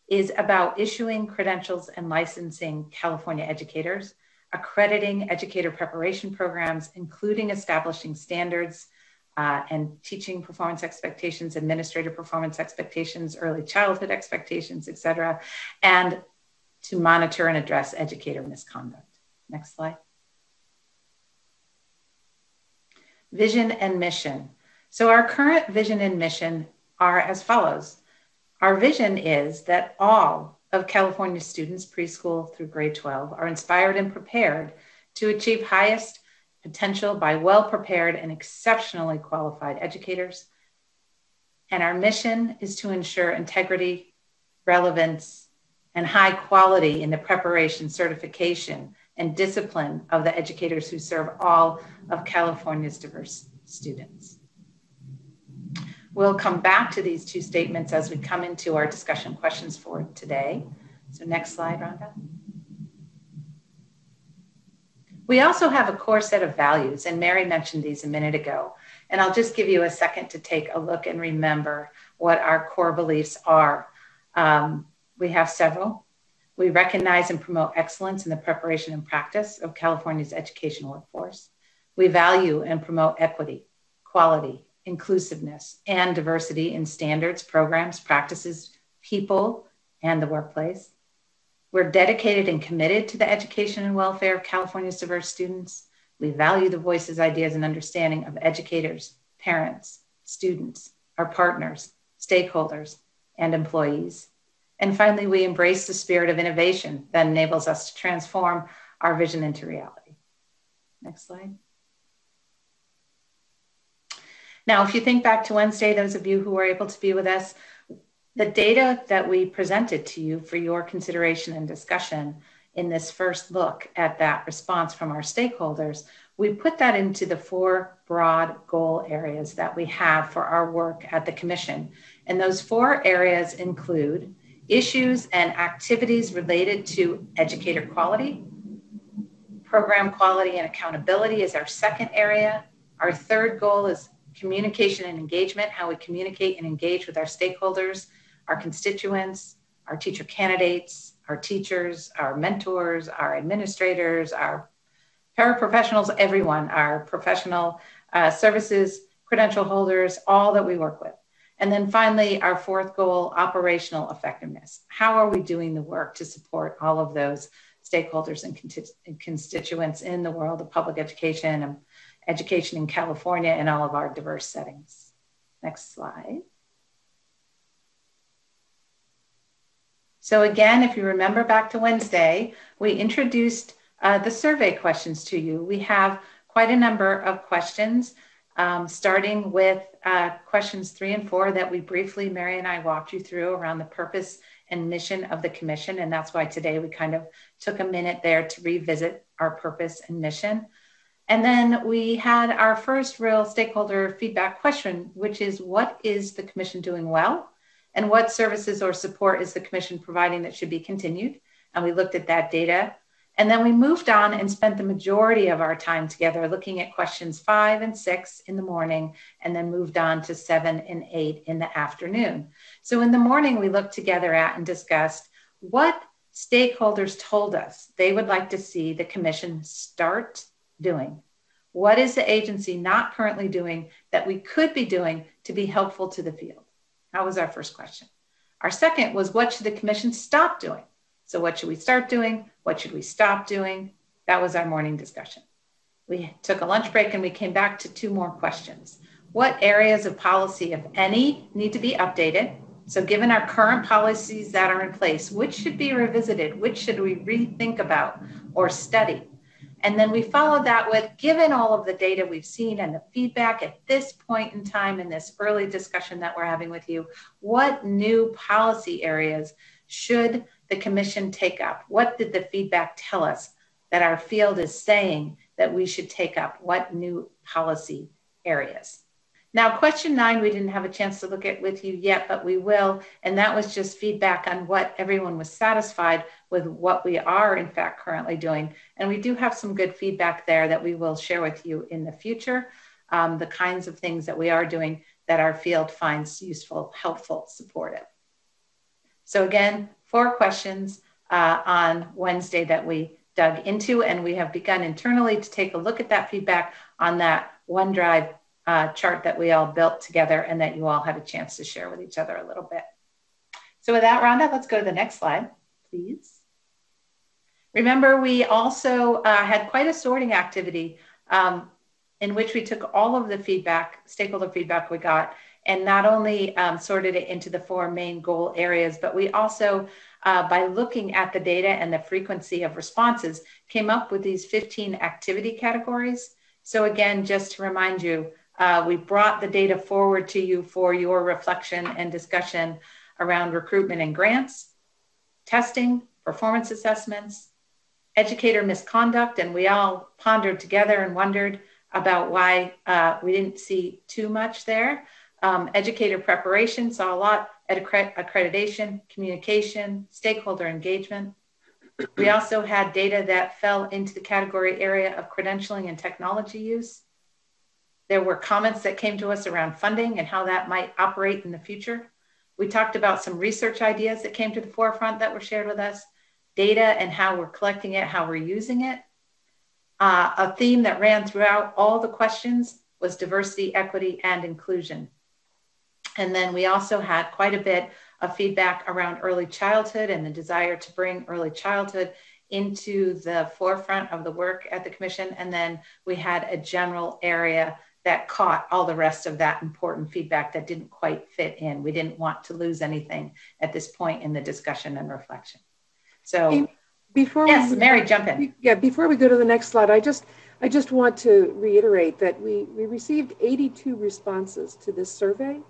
Speaker 17: is about issuing credentials and licensing California educators, accrediting educator preparation programs, including establishing standards uh, and teaching performance expectations, administrator performance expectations, early childhood expectations, et cetera, and to monitor and address educator misconduct. Next slide. Vision and mission. So our current vision and mission are as follows. Our vision is that all of California students, preschool through grade 12, are inspired and prepared to achieve highest potential by well prepared and exceptionally qualified educators. And our mission is to ensure integrity, relevance, and high quality in the preparation, certification, and discipline of the educators who serve all of California's diverse students. We'll come back to these two statements as we come into our discussion questions for today. So next slide, Rhonda. We also have a core set of values, and Mary mentioned these a minute ago. And I'll just give you a second to take a look and remember what our core beliefs are. Um, we have several. We recognize and promote excellence in the preparation and practice of California's education workforce. We value and promote equity, quality, inclusiveness, and diversity in standards, programs, practices, people, and the workplace. We're dedicated and committed to the education and welfare of California's diverse students. We value the voices, ideas, and understanding of educators, parents, students, our partners, stakeholders, and employees. And finally, we embrace the spirit of innovation that enables us to transform our vision into reality. Next slide. Now, if you think back to Wednesday, those of you who were able to be with us, the data that we presented to you for your consideration and discussion in this first look at that response from our stakeholders, we put that into the four broad goal areas that we have for our work at the Commission. And those four areas include issues and activities related to educator quality, program quality and accountability is our second area. Our third goal is communication and engagement, how we communicate and engage with our stakeholders, our constituents, our teacher candidates, our teachers, our mentors, our administrators, our paraprofessionals, everyone, our professional uh, services, credential holders, all that we work with. And then finally, our fourth goal, operational effectiveness. How are we doing the work to support all of those stakeholders and, constituents in the world of public education and education in California in all of our diverse settings. Next slide. So again, if you remember back to Wednesday, we introduced uh, the survey questions to you. We have quite a number of questions, um, starting with uh, questions three and four that we briefly, Mary and I walked you through around the purpose and mission of the commission. And that's why today we kind of took a minute there to revisit our purpose and mission. And then we had our first real stakeholder feedback question, which is what is the commission doing well? And what services or support is the commission providing that should be continued? And we looked at that data. And then we moved on and spent the majority of our time together looking at questions five and six in the morning, and then moved on to seven and eight in the afternoon. So in the morning, we looked together at and discussed what stakeholders told us they would like to see the commission start doing. What is the agency not currently doing that we could be doing to be helpful to the field? That was our first question. Our second was what should the commission stop doing? So, what should we start doing? What should we stop doing? That was our morning discussion. We took a lunch break and we came back to two more questions. What areas of policy, if any, need to be updated? So, given our current policies that are in place, which should be revisited? Which should we rethink about or study? And then we followed that with given all of the data we've seen and the feedback at this point in time in this early discussion that we're having with you, what new policy areas should the commission take up? What did the feedback tell us that our field is saying that we should take up? What new policy areas? Now, question nine, we didn't have a chance to look at with you yet, but we will. And that was just feedback on what everyone was satisfied with what we are, in fact, currently doing. And we do have some good feedback there that we will share with you in the future. Um, the kinds of things that we are doing that our field finds useful, helpful, supportive. So, again, four questions uh, on Wednesday that we dug into, and we have begun internally to take a look at that feedback on that OneDrive uh, chart that we all built together and that you all had a chance to share with each other a little bit. So with that, Rhonda, let's go to the next slide, please. Remember, we also uh, had quite a sorting activity um, in which we took all of the feedback, stakeholder feedback we got, and not only um, sorted it into the four main goal areas, but we also, uh, by looking at the data and the frequency of responses, came up with these 15 activity categories. So again, just to remind you, uh, we brought the data forward to you for your reflection and discussion around recruitment and grants, testing, performance assessments, educator misconduct, and we all pondered together and wondered about why uh, we didn't see too much there. Um, educator preparation saw a lot, accreditation, communication, stakeholder engagement. We also had data that fell into the category area of credentialing and technology use. There were comments that came to us around funding and how that might operate in the future. We talked about some research ideas that came to the forefront that were shared with us, data and how we're collecting it, how we're using it. Uh, a theme that ran throughout all the questions was diversity, equity, and inclusion. And then we also had quite a bit of feedback around early childhood and the desire to bring early childhood into the forefront of the work at the commission. And then we had a general area that caught all the rest of that important feedback that didn't quite fit in. We didn't want to lose anything at this point in the discussion and reflection. So
Speaker 16: before
Speaker 17: yes,
Speaker 16: we,
Speaker 17: Mary, jump in.
Speaker 16: Yeah, before we go to the next slide, I just I just want to reiterate that we, we received 82 responses to this survey.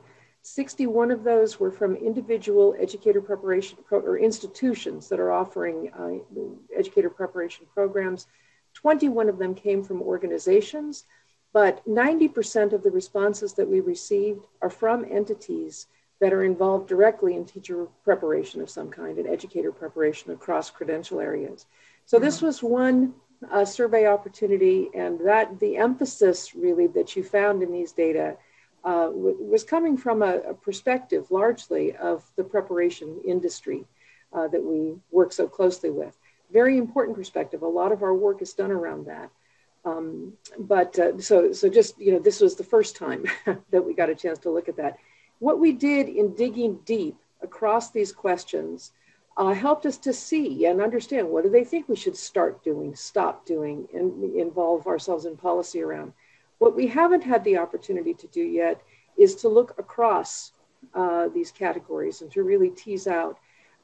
Speaker 16: 61 of those were from individual educator preparation pro, or institutions that are offering uh, educator preparation programs. 21 of them came from organizations but 90% of the responses that we received are from entities that are involved directly in teacher preparation of some kind and educator preparation across credential areas. So this mm-hmm. was one uh, survey opportunity, and that the emphasis really that you found in these data uh, w- was coming from a, a, perspective largely of the preparation industry uh, that we work so closely with. Very important perspective. A lot of our work is done around that. Um, but uh, so, so just, you know, this was the first time that we got a chance to look at that. What we did in digging deep across these questions uh, helped us to see and understand what do they think we should start doing, stop doing, and involve ourselves in policy around. What we haven't had the opportunity to do yet is to look across uh, these categories and to really tease out.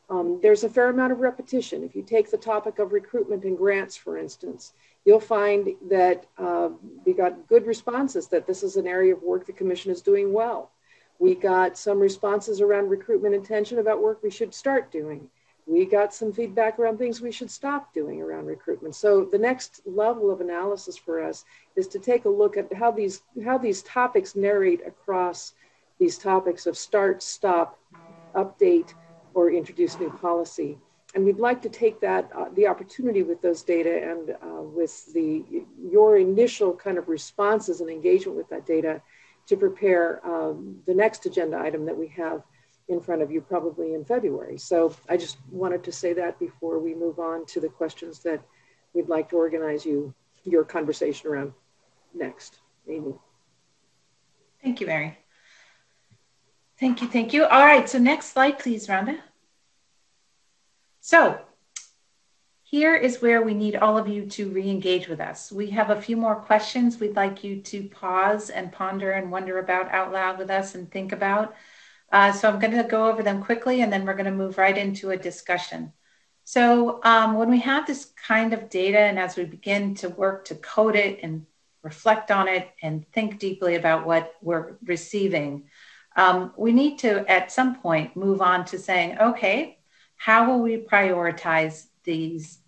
Speaker 16: Um, there's a fair amount of repetition. If you take the topic of recruitment and grants, for instance, you'll find that uh, we got good responses that this is an area of work the commission is doing well. We got some responses around recruitment intention about work we should start doing. We got some feedback around things we should stop doing around recruitment. So the next level of analysis for us is to take a look at how these how these topics narrate across these topics of start, stop, update, or introduce new policy. And we'd like to take that, uh, the opportunity with those data and uh, with the, your initial kind of responses and engagement with that data to prepare um, the next agenda item that we have in front of you probably in February. So I just wanted to say that before we move on to the questions that we'd like to organize you, your conversation around next. Amy.
Speaker 17: Thank you, Mary. Thank you, thank you. All right, so next slide, please, Rhonda. So here is where we need all of you to re-engage with us. We have a few more questions we'd like you to pause and ponder and wonder about out loud with us and think about. Uh, so I'm going to go over them quickly and then we're going to move right into a discussion. So um, when we have this kind of data and as we begin to work to code it and reflect on it and think deeply about what we're receiving, um, we need to at some point move on to saying, okay, how will we prioritize these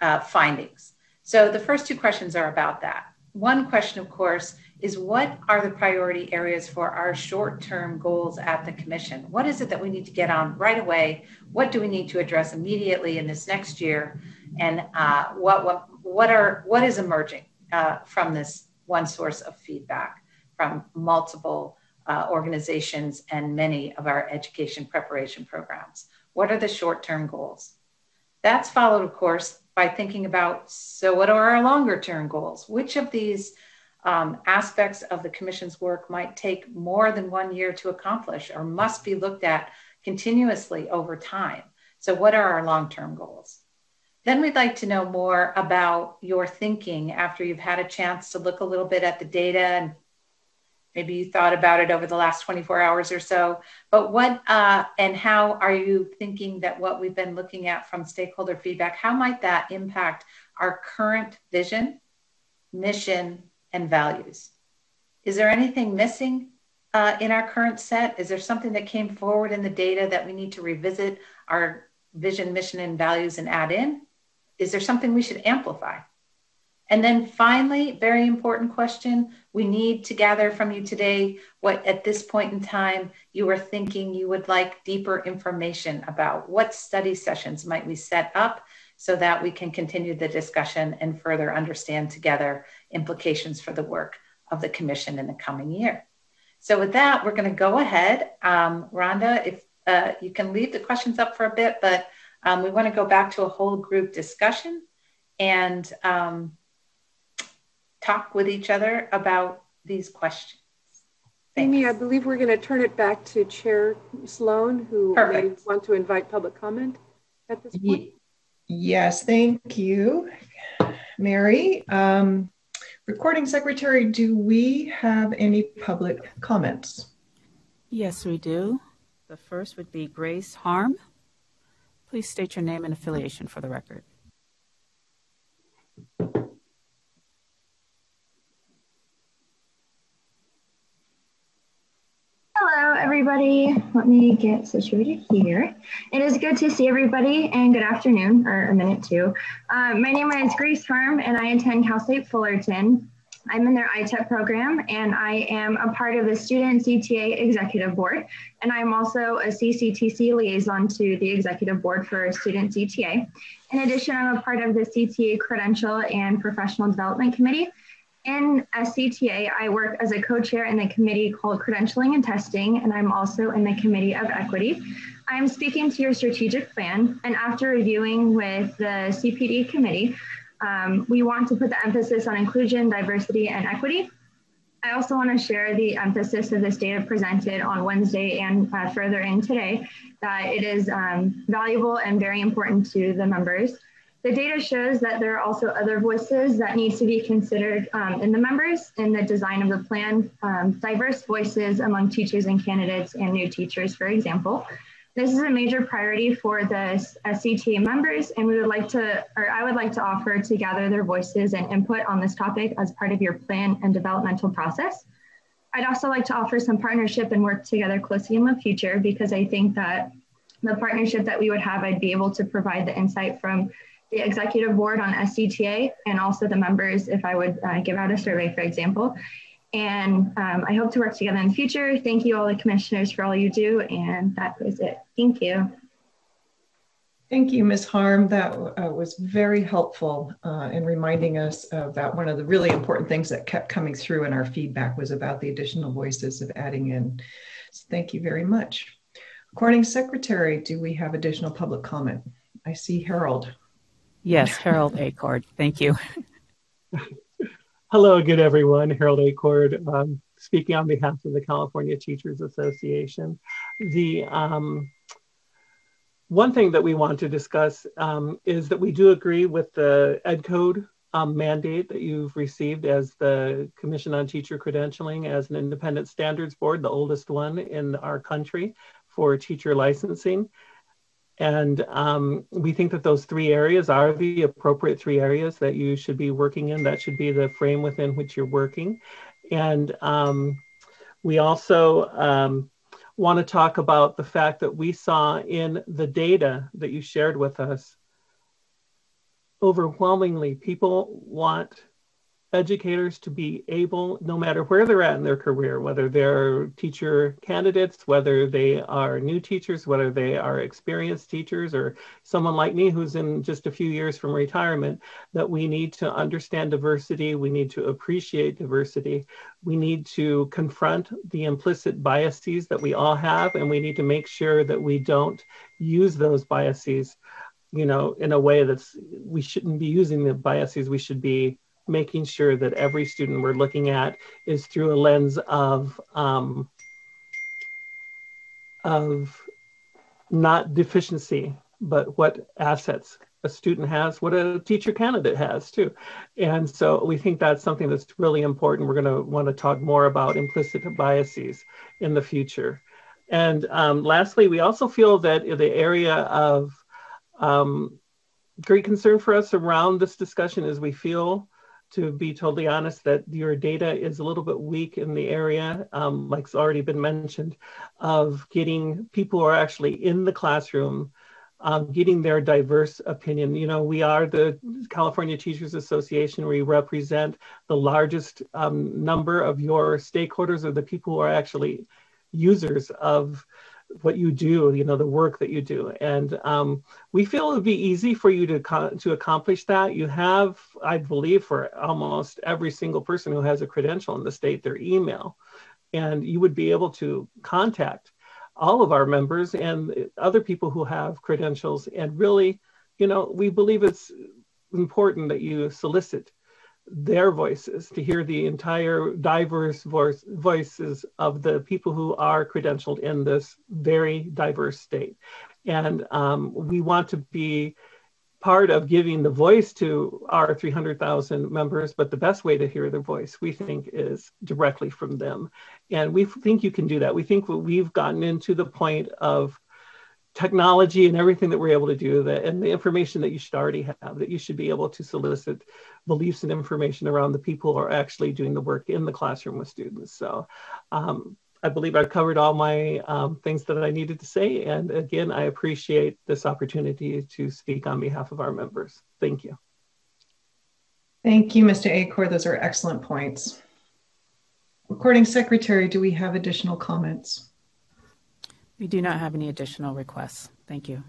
Speaker 17: uh, findings? So the first two questions are about that. One question, of course, is what are the priority areas for our short term goals at the Commission? What is it that we need to get on right away? What do we need to address immediately in this next year? And uh, what, what, what, are, what is emerging uh, from this one source of feedback from multiple uh, organizations and many of our education preparation programs? What are the short term goals? That's followed, of course, by thinking about so, what are our longer term goals? Which of these um, aspects of the Commission's work might take more than one year to accomplish or must be looked at continuously over time? So, what are our long term goals? Then we'd like to know more about your thinking after you've had a chance to look a little bit at the data and maybe you thought about it over the last 24 hours or so but what uh, and how are you thinking that what we've been looking at from stakeholder feedback how might that impact our current vision mission and values. Is there anything missing uh, in our current set? Is there something that came forward in the data that we need to revisit our vision mission and values and add in? Is there something we should amplify? And then finally, very important question, we need to gather from you today what at this point in time you are thinking you would like deeper information about. What study sessions might we set up so that we can continue the discussion and further understand together implications for the work of the commission in the coming year. So with that, we're going to go ahead. Um, Rhonda, if uh, you can leave the questions up for a bit, but um, we want to go back to a whole group discussion. And um, talk with each other about these questions.
Speaker 16: Thanks. Amy, I believe we're going to turn it back to Chair Sloan, who Perfect. may want to invite public comment at this point.
Speaker 1: Yes, thank you, Mary. Um, recording Secretary, do we have any public comments?
Speaker 6: Yes, we do. The first would be Grace Harm. Please state your name and affiliation for the record.
Speaker 18: Hello, everybody. Let me get situated here. It is good to see everybody, and good afternoon, or a minute too. Uh, my name is Grace Farm, and I attend Cal State Fullerton. I'm in their ITEP program, and I am a part of the Student CTA Executive Board, and I'm also a CCTC liaison to the Executive Board for Student CTA. In addition, I'm a part of the CTA Credential and Professional Development Committee, in SCTA, I work as a co-chair in the committee called Credentialing and Testing, and I'm also in the Committee of Equity. I'm speaking to your strategic plan, and after reviewing with the CPD committee, um, we want to put the emphasis on inclusion, diversity, and equity. I also want to share the emphasis of this data presented on Wednesday and uh, further in today, that it is um, valuable and very important to the members. The data shows that there are also other voices that need to be considered um, in the members in the design of the plan, um, diverse voices among teachers and candidates and new teachers, for example. This is a major priority for the SCTA members, and we would like to, or I would like to offer to gather their voices and input on this topic as part of your plan and developmental process. I'd also like to offer some partnership and work together closely in the future because I think that the partnership that we would have, I'd be able to provide the insight from the executive board on SCTA and also the members if I would uh, give out a survey, for example. And um, I hope to work together in the future. Thank you, all the commissioners, for all you do. And that is it. Thank you.
Speaker 1: Thank you, Ms. Harm. That uh, was very helpful uh, in reminding us about one of the really important things that kept coming through in our feedback was about the additional voices of adding in. So thank you very much. Recording Secretary, do we have additional public comment? I see Harold.
Speaker 6: Yes, Harold Acord. Thank you.
Speaker 5: Hello again, everyone. Harold Acord, um, speaking on behalf of the California Teachers Association. The um, one thing that we want to discuss um, is that we do agree with the Ed Code um, mandate that you've received as the Commission on Teacher Credentialing as an independent standards board, the oldest one in our country for teacher licensing. And um, we think that those three areas are the appropriate three areas that you should be working in. That should be the frame within which you're working. And um, we also um, want to talk about the fact that we saw in the data that you shared with us overwhelmingly people want educators to be able, no matter where they're at in their career, whether they're teacher candidates, whether they are new teachers, whether they are experienced teachers, or someone like me who's in just a few years from retirement, that we need to understand diversity, we need to appreciate diversity, we need to confront the implicit biases that we all have, and we need to make sure that we don't use those biases you know in a way that's we shouldn't be using the biases we should be making sure that every student we're looking at is through a lens of um, of not deficiency, but what assets a student has, what a teacher candidate has too. And so we think that's something that's really important. We're going to want to talk more about implicit biases in the future. And um, lastly, we also feel that the area of um, great concern for us around this discussion is we feel to be totally honest, that your data is a little bit weak in the area, um, like's already been mentioned, of getting people who are actually in the classroom, um, getting their diverse opinion. You know, we are the California Teachers Association. We represent the largest um, number of your stakeholders or the people who are actually users of what you do, you know, the work that you do. And um, we feel it would be easy for you to, to accomplish that. You have, I believe, for almost every single person who has a credential in the state, their email. And you would be able to contact all of our members and other people who have credentials. And really, you know, we believe it's important that you solicit their voices, to hear the entire diverse voice, voices of the people who are credentialed in this very diverse state. And um, we want to be part of giving the voice to our 300,000 members, but the best way to hear their voice, we think, is directly from them. And we think you can do that. We think we've gotten into the point of technology and everything that we're able to do that and the information that you should already have that you should be able to solicit beliefs and information around the people who are actually doing the work in the classroom with students. So um, i believe i've covered all my um, things that i needed to say. And again i appreciate this opportunity to speak on behalf of our members. Thank you.
Speaker 1: Thank you mr acor. Those are excellent points. Recording secretary do we have additional comments
Speaker 6: we do not have any additional requests. Thank you.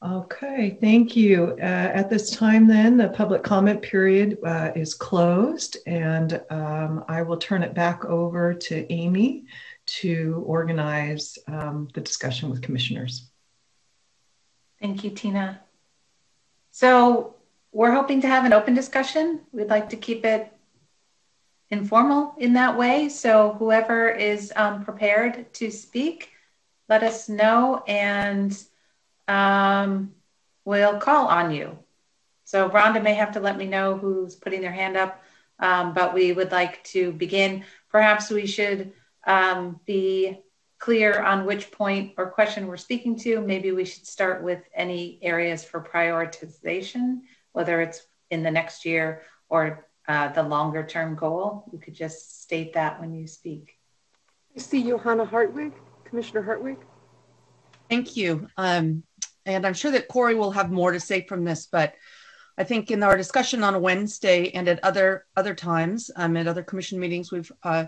Speaker 1: Okay, thank you. Uh, at this time, then, the public comment period uh, is closed, and um, I will turn it back over to Amy to organize um, the discussion with commissioners.
Speaker 17: Thank you, Tine. So, we're hoping to have an open discussion. We'd like to keep it informal in that way. So whoever is um, prepared to speak, let us know and um, we'll call on you. So Rhonda may have to let me know who's putting their hand up, um, but we would like to begin. Perhaps we should um, be clear on which point or question we're speaking to. Maybe we should start with any areas for prioritization, whether it's in the next year or uh, the longer term goal. You could just state that when you speak.
Speaker 16: I see Johanna Hartwig, Commissioner Hartwig.
Speaker 9: Thank you. Um, and I'm sure that Corey will have more to say from this, but I think in our discussion on Wednesday and at other other times, um, at other commission meetings, we've uh,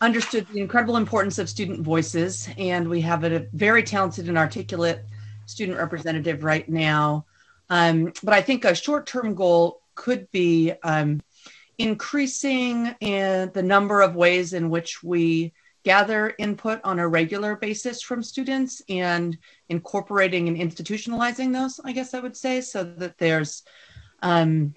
Speaker 9: understood the incredible importance of student voices, and we have a very talented and articulate student representative right now. Um, but I think a short-term goal could be um, increasing in the number of ways in which we gather input on a regular basis from students and incorporating and institutionalizing those, I guess I would say, so that there's um,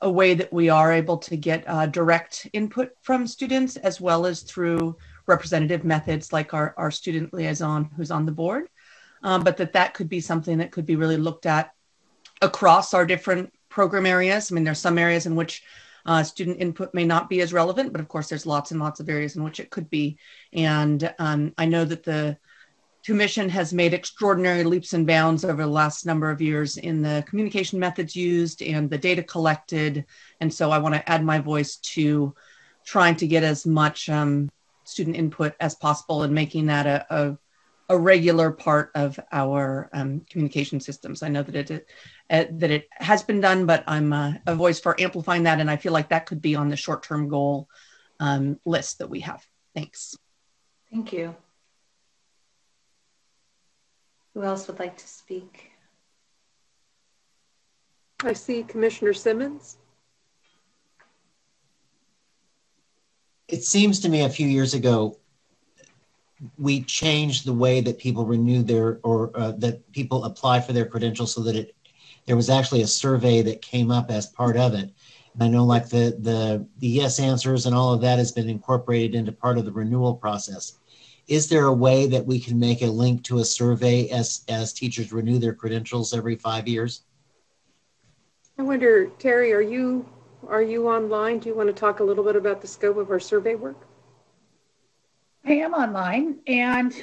Speaker 9: a way that we are able to get uh, direct input from students as well as through representative methods like our, our student liaison who's on the board. Um, but that that could be something that could be really looked at across our different program areas. I mean, there's some areas in which uh, student input may not be as relevant, but of course, there's lots and lots of areas in which it could be. And um, I know that the Commission has made extraordinary leaps and bounds over the last number of years in the communication methods used and the data collected. And so I want to add my voice to trying to get as much um, student input as possible and making that a, a, a regular part of our um, communication systems. I know that it uh, that it has been done, but I'm uh, a voice for amplifying that, and I feel like that could be on the short-term goal um, list that we have. Thanks.
Speaker 17: Thank you. Who else would like to speak?
Speaker 16: I see Commissioner Simmons.
Speaker 19: It seems to me a few years ago, we changed the way that people renew their or uh, that people apply for their credentials so that it there was actually a survey that came up as part of it. And I know like the, the, the yes answers and all of that has been incorporated into part of the renewal process. Is there a way that we can make a link to a survey as, as teachers renew their credentials every five years?
Speaker 16: I wonder, Teri, are you are you online? Do you want to talk a little bit about the scope of our survey work?
Speaker 20: I am online, and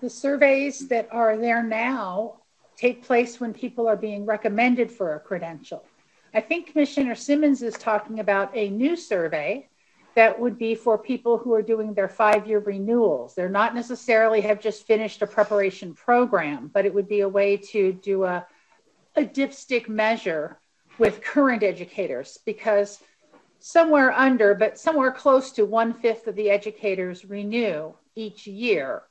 Speaker 20: the surveys that are there now take place when people are being recommended for a credential. I think Commissioner Simmons is talking about a new survey that would be for people who are doing their five year renewals. They're not necessarily have just finished a preparation program, but it would be a way to do a, a dipstick measure with current educators because somewhere under, but somewhere close to one fifth of the educators renew each year.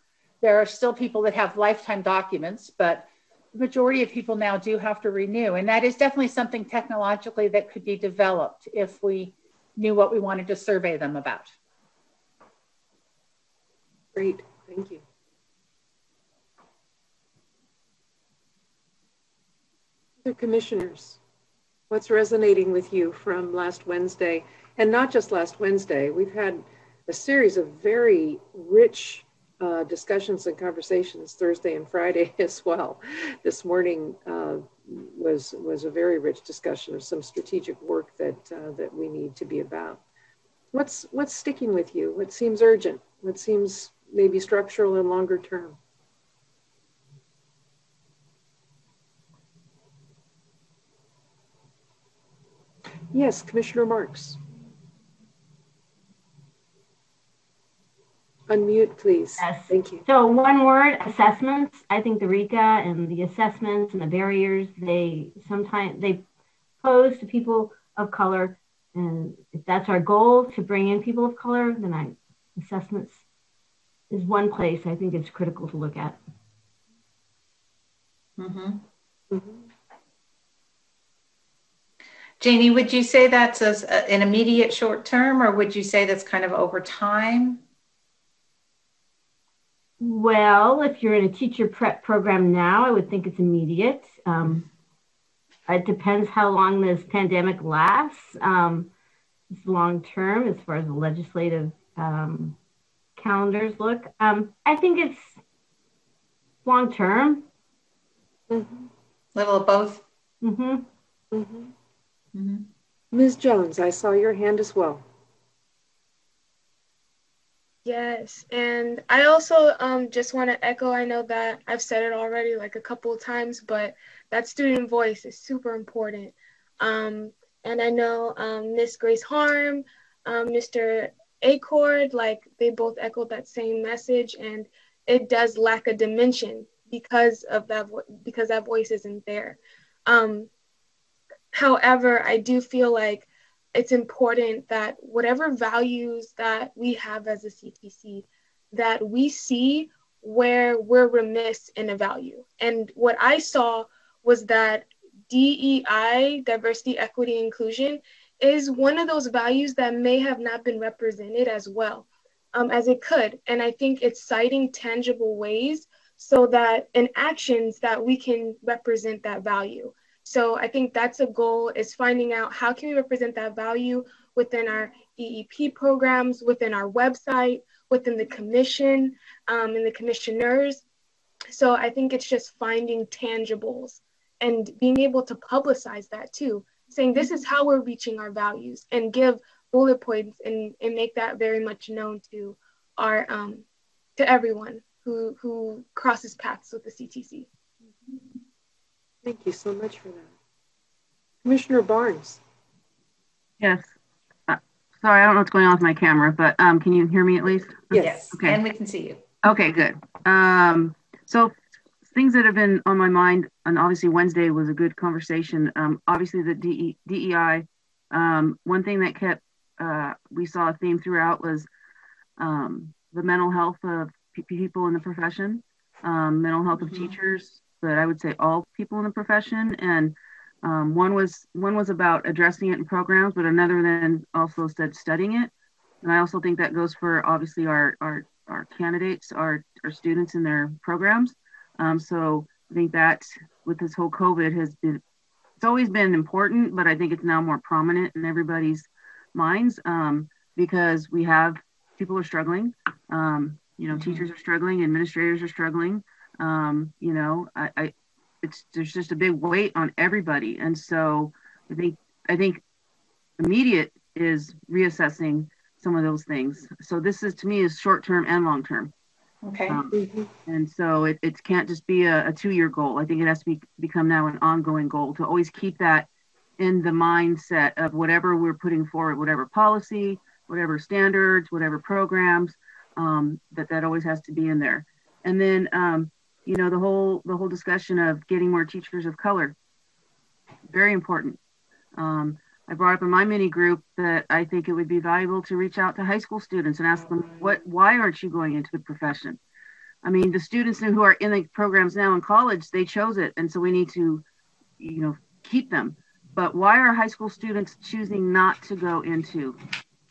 Speaker 20: There are still people that have lifetime documents, but majority of people now do have to renew. And that is definitely something technologically that could be developed if we knew what we wanted to survey them about.
Speaker 16: Great, thank you. Other commissioners, what's resonating with you from last Wednesday? And not just last Wednesday, we've had a series of very rich uh, discussions and conversations Thursday and Friday as well. This morning uh, was was a very rich discussion of some strategic work that uh, that we need to be about. What's what's sticking with you? What seems urgent? What seems maybe structural and longer term? Yes, Commissioner Marks. Unmute, please. Yes. Thank you.
Speaker 21: So one word, assessments. I think the RICA and the assessments and the barriers, they sometimes they pose to people of color. And if that's our goal to bring in people of color, then I assessments is one place I think it's critical to look at.
Speaker 17: Mm-hmm. Mm-hmm. Janie, would you say that's a, an immediate short term, or would you say that's kind of over time?
Speaker 21: Well, if you're in a teacher prep program now, I would think it's immediate. Um, it depends how long this pandemic lasts. Um, it's long term as far as the legislative um, calendars look. Um, I think it's long term.
Speaker 17: Mm-hmm. Little of both.
Speaker 21: Mm-hmm.
Speaker 16: Mm-hmm. Mm-hmm. Ms. Jones, I saw your hand as well.
Speaker 7: Yes, and I also um, just want to echo. I know that I've said it already like a couple of times, but that student voice is super important. Um, and I know um, Miss Grace Harm, um, Mr. Acord, like they both echoed that same message, and it does lack a dimension because of that vo- because that voice isn't there. Um, however, I do feel like it's important that whatever values that we have as a CTC, that we see where we're remiss in a value. And what I saw was that DEI, diversity, equity, inclusion, is one of those values that may have not been represented as well um, as it could. And I think it's citing tangible ways so that in actions that we can represent that value. So I think that's a goal is finding out how can we represent that value within our EPP programs, within our website, within the commission um, and the commissioners. So I think it's just finding tangibles and being able to publicize that too, saying this is how we're reaching our values and give bullet points and, and make that very much known to our um, to everyone who who crosses paths with the CTC.
Speaker 16: Thank you so much for that. Commissioner Barnes.
Speaker 22: Yes. Uh, sorry, I don't know what's going on with my camera, but um, can you hear me at least?
Speaker 17: Yes.
Speaker 22: Okay.
Speaker 17: And we can see you.
Speaker 22: Okay, good. Um, so things that have been on my mind, and obviously Wednesday was a good conversation. Um, obviously the DE, DEI. Um, one thing that kept uh, we saw a theme throughout was um, the mental health of people in the profession, um, mental health of teachers, but I would say all people in the profession. And um, one was one was about addressing it in programs, but another then also said studying it. And I also think that goes for obviously our our, our candidates, our, our students in their programs. Um, so I think that with this whole COVID has been it's always been important, but I think it's now more prominent in everybody's minds um, because we have people are struggling. Um, you know,
Speaker 17: Mm-hmm.
Speaker 22: teachers are struggling, administrators are struggling. Um, you know, I, I, it's there's just a big weight on everybody, and so I think I think immediate is reassessing some of those things. So this is to me is short term and long term.
Speaker 17: Okay.
Speaker 22: Um, and so it, it can't just be a, a two year goal. I think it has to be, become now an ongoing goal to always keep that in the mindset of whatever we're putting forward, whatever policy, whatever standards, whatever programs, um, that that always has to be in there. And then, um, you know, the whole the whole discussion of getting more teachers of color, very important. Um, I brought up in my mini group that I think it would be valuable to reach out to high school students and ask them, what, why aren't you going into the profession? I mean, the students who are in the programs now in college, they chose it. And so we need to, you know, keep them. But why are high school students choosing not to go into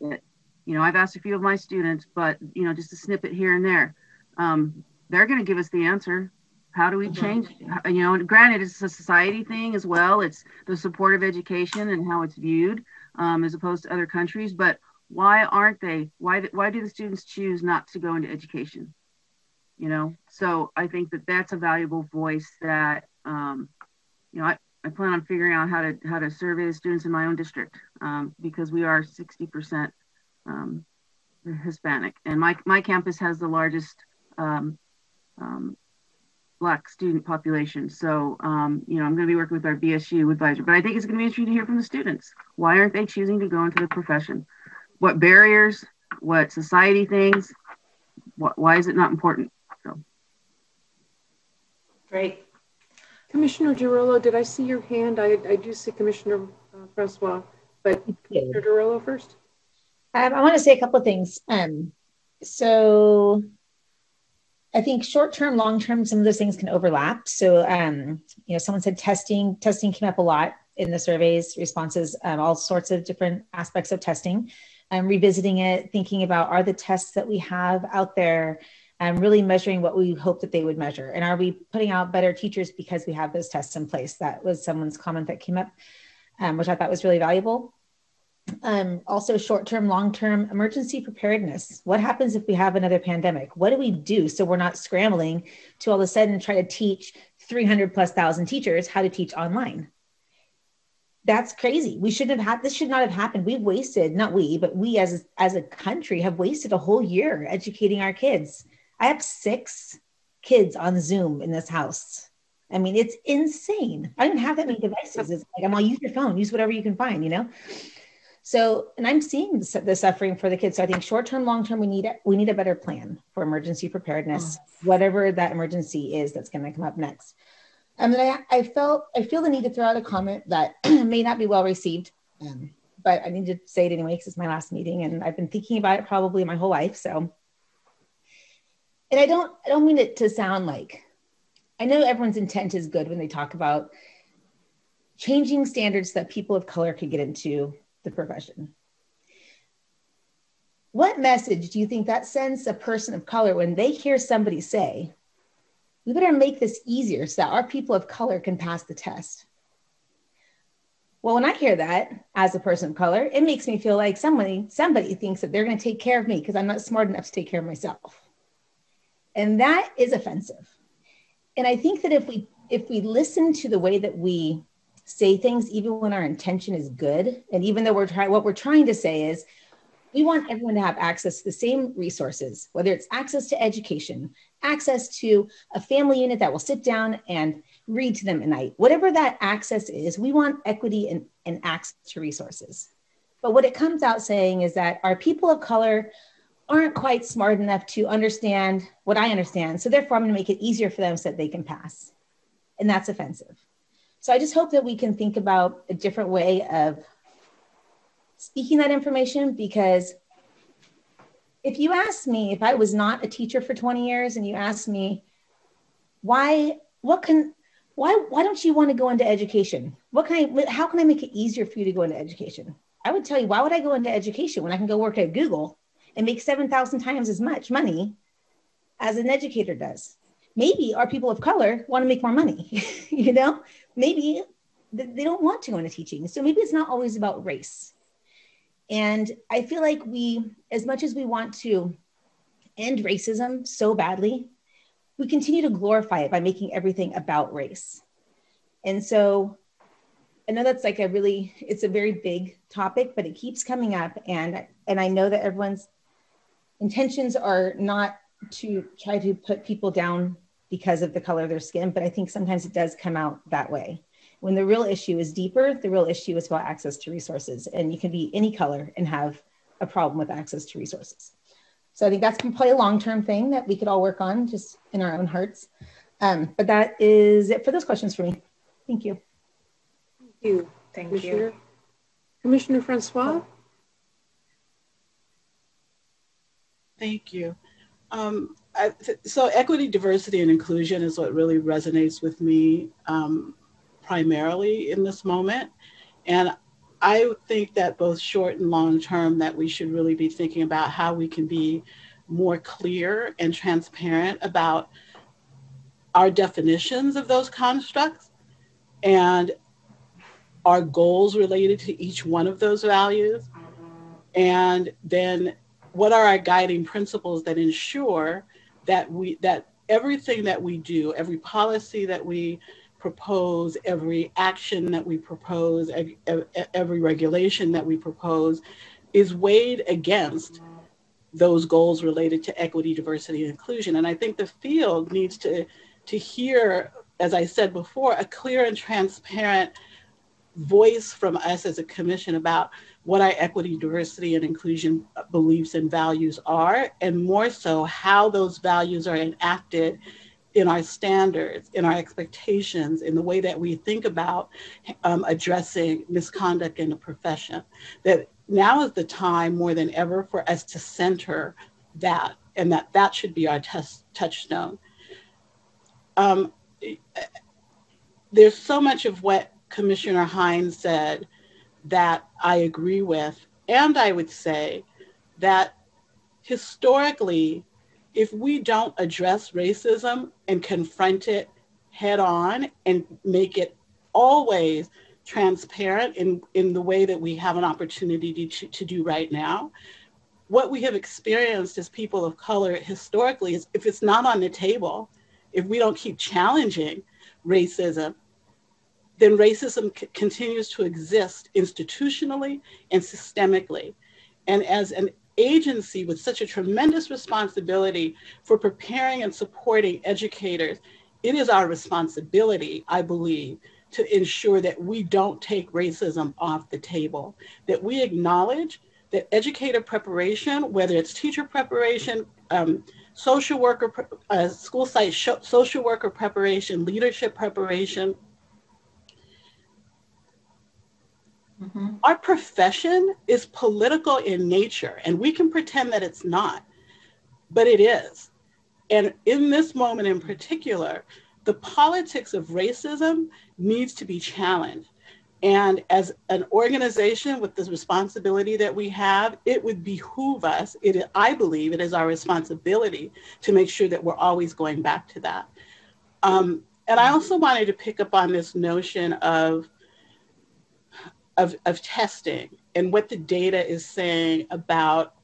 Speaker 22: it? You know, I've asked a few of my students, but, you know, just a snippet here and there. Um, they're going to give us the answer. How do we change? You know, granted, it's a society thing as well. It's the support of education and how it's viewed um, as opposed to other countries. But why aren't they? Why, why do the students choose not to go into education? You know, so I think that that's a valuable voice that, um, you know, I, I plan on figuring out how to how to survey the students in my own district um, because we are 60% um, Hispanic, and my my campus has the largest um, um, black student population. So, um, you know, I'm going to be working with our BSU advisor, but I think it's going to be interesting to hear from the students. Why aren't they choosing to go into the profession? What barriers? What society things, What, why is it not important? So,
Speaker 17: Great.
Speaker 16: Commissioner Girillo, did I see your hand? I, I do see Commissioner uh, Francois, but Commissioner Girillo first.
Speaker 12: Um, I want to say a couple of things. Um, so I think short term, long term, some of those things can overlap. So, um, you know, someone said testing. Testing came up a lot in the surveys, responses, um, all sorts of different aspects of testing. Um, revisiting it, thinking about are the tests that we have out there and really measuring what we hope that they would measure. And are we putting out better teachers because we have those tests in place? That was someone's comment that came up, um, which I thought was really valuable. Um, also, short term, long term emergency preparedness. What happens if we have another pandemic? What do we do so we're not scrambling to all of a sudden try to teach 300 plus thousand teachers how to teach online? That's crazy. We shouldn't have had this. Should not have happened. We've wasted, not we, but we as as a country have wasted a whole year educating our kids. I have six kids on Zoom in this house. I mean, it's insane. I didn't have that many devices. It's like I'm all use your phone, use whatever you can find, you know. So, and I'm seeing the, the suffering for the kids. So I think short term, long term, we need it. We need a better plan for emergency preparedness, oh. whatever that emergency is that's going to come up next. And then I, I felt I feel the need to throw out a comment that may not be well received, um, but I need to say it anyway because it's my last meeting, and I've been thinking about it probably my whole life. So, and I don't I don't mean it to sound like I know everyone's intent is good when they talk about changing standards that people of color could get into the profession. What message do you think that sends a person of color when they hear somebody say, we better make this easier so that our people of color can pass the test? Well, when I hear that as a person of color, it makes me feel like somebody somebody thinks that they're going to take care of me because I'm not smart enough to take care of myself. And that is offensive. And I think that if we if we listen to the way that we say things, even when our intention is good. And even though we're trying, what we're trying to say is we want everyone to have access to the same resources, whether it's access to education, access to a family unit that will sit down and read to them at night, whatever that access is, we want equity and, and access to resources. But what it comes out saying is that our people of color aren't quite smart enough to understand what I understand. So therefore, I'm going to make it easier for them so that they can pass. And that's offensive. So I just hope that we can think about a different way of speaking that information because if you ask me if I was not a teacher for 20 years and you ask me why what can why why don't you want to go into education? What can I how can I make it easier for you to go into education? I would tell you why would I go into education when I can go work at Google and make 7,000 times as much money as an educator does? maybe our people of color want to make more money you know maybe they don't want to go into teaching. So maybe it's not always about race. And i feel like we as much as we want to end racism so badly we continue to glorify it by making everything about race. And so i know that's like a really it's a very big topic but it keeps coming up. And and i know that everyone's intentions are not to try to put people down because of the color of their skin, but I think sometimes it does come out that way. When the real issue is deeper, the real issue is about access to resources. And you can be any color and have a problem with access to resources. So I think that's probably a long-term thing that we could all work on just in our own hearts. Um, but that is it for those questions for me. Thank you.
Speaker 16: Thank you.
Speaker 17: Thank
Speaker 16: Commissioner.
Speaker 17: you.
Speaker 16: Commissioner Francois?
Speaker 23: Thank you. Um, I, so equity, diversity, and inclusion is what really resonates with me um, primarily in this moment. And I think that both short and long term that we should really be thinking about how we can be more clear and transparent about our definitions of those constructs and our goals related to each one of those values. And then what are our guiding principles that ensure that we that everything that we do, every policy that we propose, every action that we propose, every regulation that we propose is weighed against those goals related to equity, diversity, and inclusion. And I think the field needs to, to hear, as I said before, a clear and transparent voice from us as a commission about what our equity, diversity, and inclusion beliefs and values are, and more so how those values are enacted in our standards, in our expectations, in the way that we think about um, addressing misconduct in the profession. That now is the time more than ever for us to center that, and that that should be our test, touchstone. Um, there's so much of what Commissioner Hines said that I agree with. And I would say that historically, if we don't address racism and confront it head on and make it always transparent in, in the way that we have an opportunity to, to do right now, what we have experienced as people of color historically is if it's not on the table, if we don't keep challenging racism, then racism c- continues to exist institutionally and systemically. And as an agency with such a tremendous responsibility for preparing and supporting educators, it is our responsibility, I believe, to ensure that we don't take racism off the table, that we acknowledge that educator preparation, whether it's teacher preparation, um, social worker, uh, school site social worker preparation, leadership preparation, Mm-hmm. Our profession is political in nature, and we can pretend that it's not, but it is. And in this moment in particular, the politics of racism needs to be challenged. And as an organization with the responsibility that we have, it would behoove us, it, I believe it is our responsibility to make sure that we're always going back to that. Um, and I also wanted to pick up on this notion of of, of testing and what the data is saying about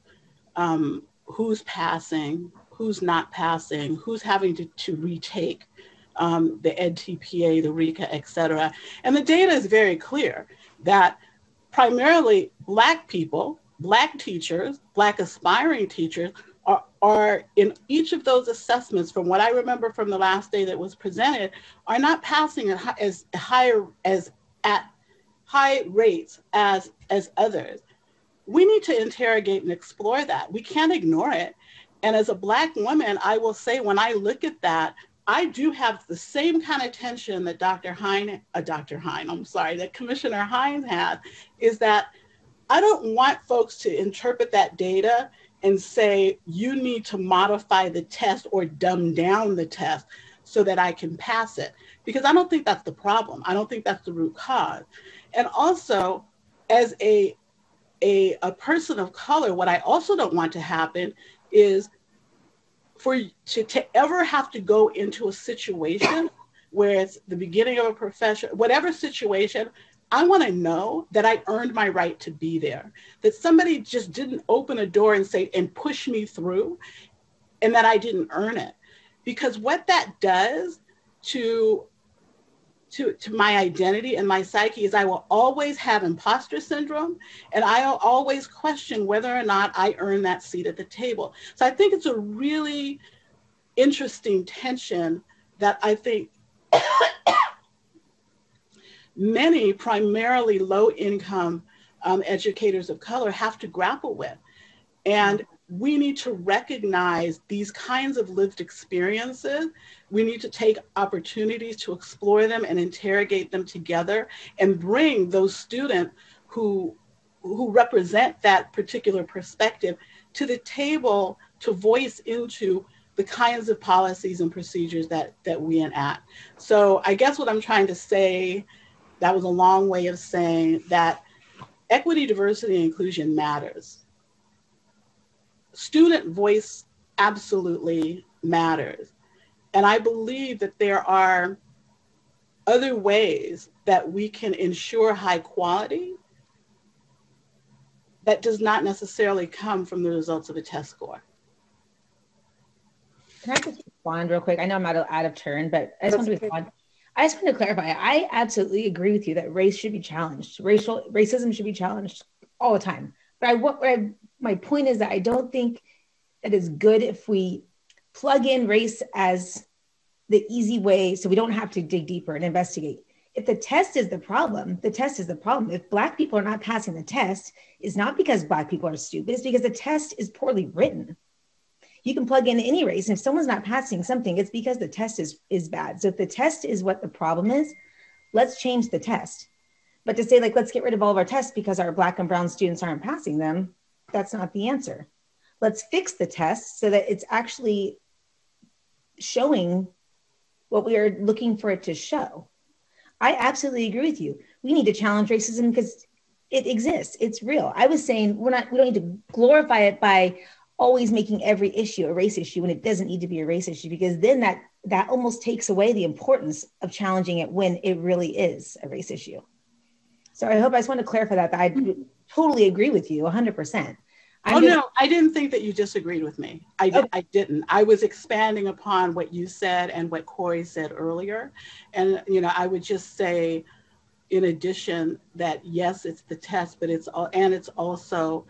Speaker 23: um, who's passing, who's not passing, who's having to, to retake um, the EdTPA, the RICA, et cetera. And the data is very clear that primarily Black people, Black teachers, Black aspiring teachers are, are in each of those assessments, from what I remember from the last day that was presented, are not passing as higher as at high rates as, as others. We need to interrogate and explore that. We can't ignore it. And as a Black woman, I will say when I look at that, I do have the same kind of tension that Dr. Hine, uh, Dr. Hine, I'm sorry, that Commissioner Hines had, is that I don't want folks to interpret that data and say, you need to modify the test or dumb down the test so that I can pass it. Because I don't think that's the problem. I don't think that's the root cause. And also, as a, a, a person of color, what I also don't want to happen is for to, to ever have to go into a situation where it's the beginning of a profession, whatever situation, I want to know that I earned my right to be there, that somebody just didn't open a door and say, and push me through, and that I didn't earn it. Because what that does to to, to my identity and my psyche is I will always have imposter syndrome and I'll always question whether or not I earn that seat at the table. So I think it's a really interesting tension that I think many primarily low income um, educators of color have to grapple with. And we need to recognize these kinds of lived experiences. We need to take opportunities to explore them and interrogate them together and bring those students who, who represent that particular perspective to the table to voice into the kinds of policies and procedures that, that we enact. So I guess what I'm trying to say, that was a long way of saying that equity, diversity, and inclusion matters student voice absolutely matters. And I believe that there are other ways that we can ensure high quality that does not necessarily come from the results of a test score.
Speaker 12: Can I just respond real quick? I know I'm out of, out of turn, but I just want to respond. I just want to clarify. I absolutely agree with you that race should be challenged. Racial racism should be challenged all the time. But I what, I my point is that I don't think that is good if we plug in race as the easy way so we don't have to dig deeper and investigate. If the test is the problem, the test is the problem. If Black people are not passing the test, it's not because Black people are stupid, it's because the test is poorly written. You can plug in any race, and if someone's not passing something, it's because the test is, is bad. So if the test is what the problem is, let's change the test. But to say, like, let's get rid of all of our tests because our Black and Brown students aren't passing them, that's not the answer. Let's fix the test so that it's actually showing what we are looking for it to show. I absolutely agree with you. We need to challenge racism because it exists. It's real. I was saying we're not we don't need to glorify it by always making every issue a race issue when it doesn't need to be a race issue because then that that almost takes away the importance of challenging it when it really is a race issue. So I hope I just want to clarify that, that I mm-hmm. totally agree with you 100%.
Speaker 23: I'm oh just, no, I didn't think that you disagreed with me. I did, I didn't. I was expanding upon what you said and what Corey said earlier, and you know, I would just say, in addition, that yes, it's the test, but it's all, and it's also.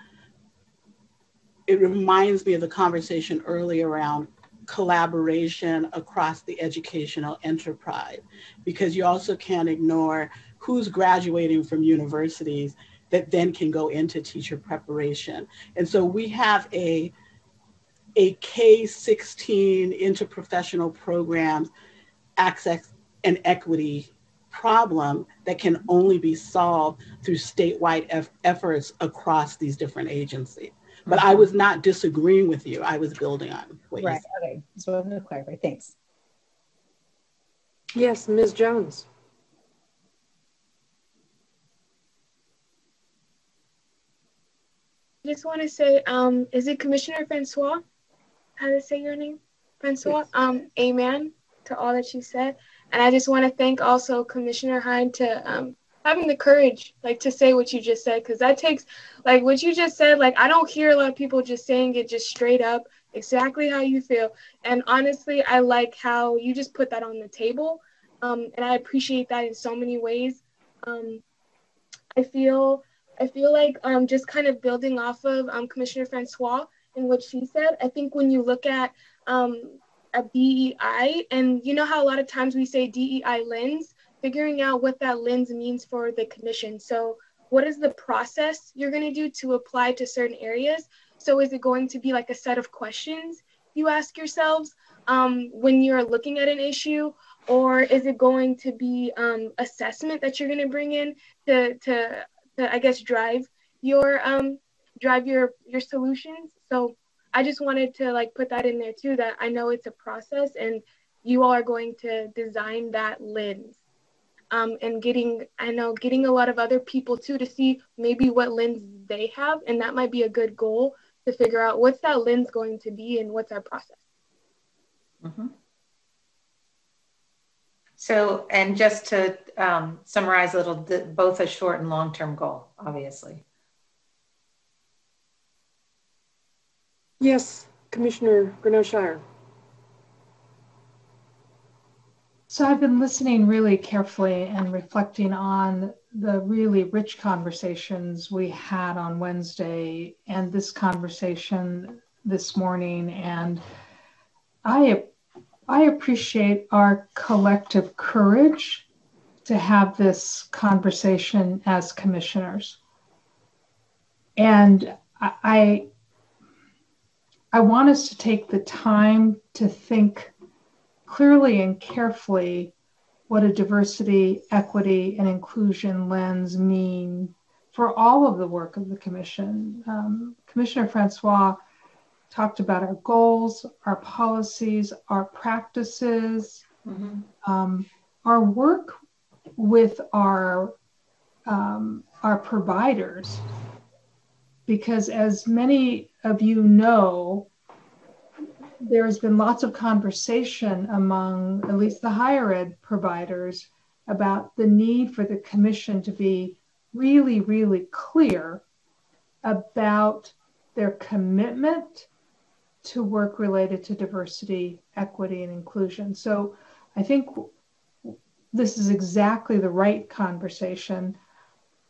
Speaker 23: It reminds me of the conversation earlier around collaboration across the educational enterprise because you also can't ignore who's graduating from universities that then can go into teacher preparation. And so we have a a K-16 interprofessional programs access and equity problem that can only be solved through statewide eff- efforts across these different agencies. But I mm-hmm. was not disagreeing with you. I was building on what
Speaker 24: Right,
Speaker 23: you said.
Speaker 24: okay, so I'm gonna clarify, thanks.
Speaker 16: Yes, Ms. Jones.
Speaker 7: Just want to say, um, is it Commissioner Francois? How to say your name? Francois? Um, amen to all that you said. And I just want to thank also Commissioner Hine to um, having the courage, like to say what you just said, because that takes, like what you just said, like I don't hear a lot of people just saying it just straight up, exactly how you feel. And honestly, I like how you just put that on the table. Um, and I appreciate that in so many ways. Um, I feel I feel like um, just kind of building off of um, Commissioner Francois and what she said. I think when you look at um, a DEI, and you know how a lot of times we say DEI lens, figuring out what that lens means for the commission. So, what is the process you're going to do to apply to certain areas? So, is it going to be like a set of questions you ask yourselves um, when you're looking at an issue? Or is it going to be um, assessment that you're going to bring in to, to to I guess drive your um drive your your solutions. So I just wanted to like put that in there too that I know it's a process and you all are going to design that lens. Um, and getting I know getting a lot of other people too to see maybe what lens they have and that might be a good goal to figure out what's that lens going to be and what's our process.
Speaker 17: So, and just to um, summarize a little, th- both a short and long term goal, obviously.
Speaker 16: Yes, Commissioner Grenot-Scheyer.
Speaker 15: So I've been listening really carefully and reflecting on the really rich conversations we had on Wednesday and this conversation this morning. And I, I appreciate our collective courage to have this conversation as commissioners. And I, I, want us to take the time to think clearly and carefully what a diversity, equity, and inclusion lens mean for all of the work of the Commission. Um, Commissioner Francois talked about our goals, our policies, our practices, um, our work with our um, our providers, because as many of you know, there has been lots of conversation among at least the higher ed providers about the need for the commission to be really, really clear about their commitment to work related to diversity, equity, and inclusion. So I think this is exactly the right conversation.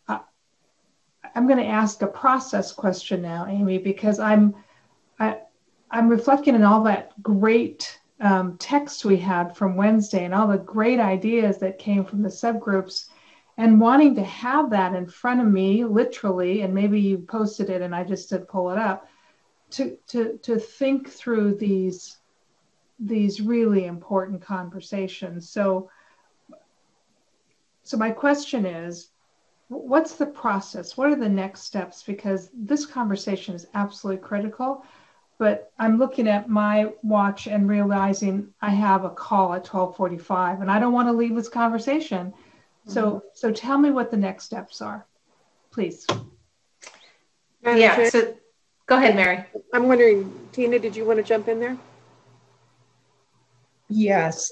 Speaker 15: Uh, I'm going to ask a process question now, Amy, because I'm I, I'm reflecting on all that great um, text we had from Wednesday and all the great ideas that came from the subgroups, and wanting to have that in front of me, literally, and maybe you posted it and I just did pull it up, to to to think through these these really important conversations. So so my question is what's the process what are the next steps because this conversation is absolutely critical but i'm looking at my watch and realizing i have a call at 12:45 and i don't want to leave this conversation so mm-hmm. so tell me what the next steps are please
Speaker 17: Yeah, so go ahead, Mary.
Speaker 16: I'm wondering, Tine, did you want to jump in there?
Speaker 1: Yes.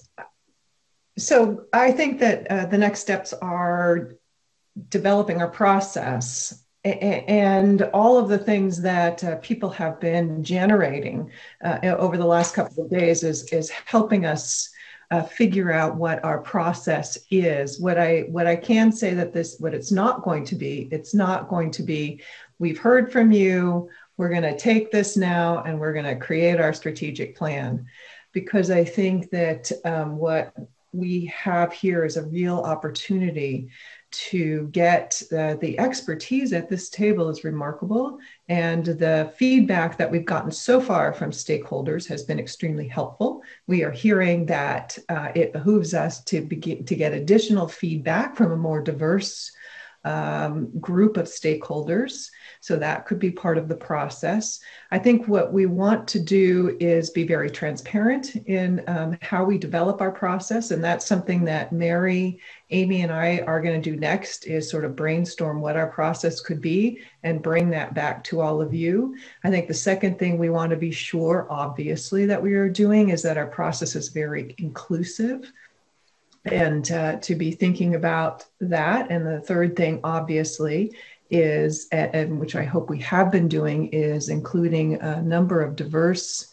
Speaker 1: So I think that uh, the next steps are developing a process and all of the things that uh, people have been generating uh, over the last couple of days is, is helping us uh, figure out what our process is. What I what I can say that this what it's not going to be. It's not going to be. We've heard from you. we're going to take this now and we're going to create our strategic plan. Because I think that um, what we have here is a real opportunity to get uh, the expertise at this table is remarkable. And the feedback that we've gotten so far from stakeholders has been extremely helpful. We are hearing that uh, it behooves us to begin to get additional feedback from a more diverse um, group of stakeholders. So that could be part of the process. I think what we want to do is be very transparent in um, how we develop our process. And that's something that Mary, Amy, and I are going to do next is sort of brainstorm what our process could be and bring that back to all of you. I think the second thing we want to be sure, obviously, that we are doing is that our process is very inclusive and uh, to be thinking about that. And the third thing, obviously, is, and which I hope we have been doing, is including a number of diverse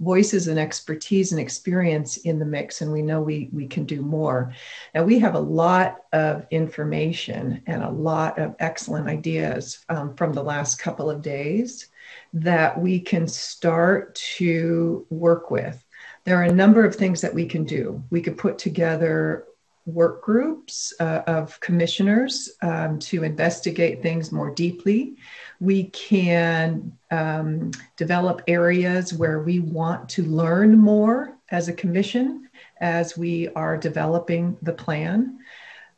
Speaker 1: voices and expertise and experience in the mix. And we know we we can do more. Now we have a lot of information and a lot of excellent ideas um, from the last couple of days that we can start to work with there are a number of things that we can do we could put together work groups uh, of commissioners um, to investigate things more deeply. We can um, develop areas where we want to learn more as a commission as we are developing the plan.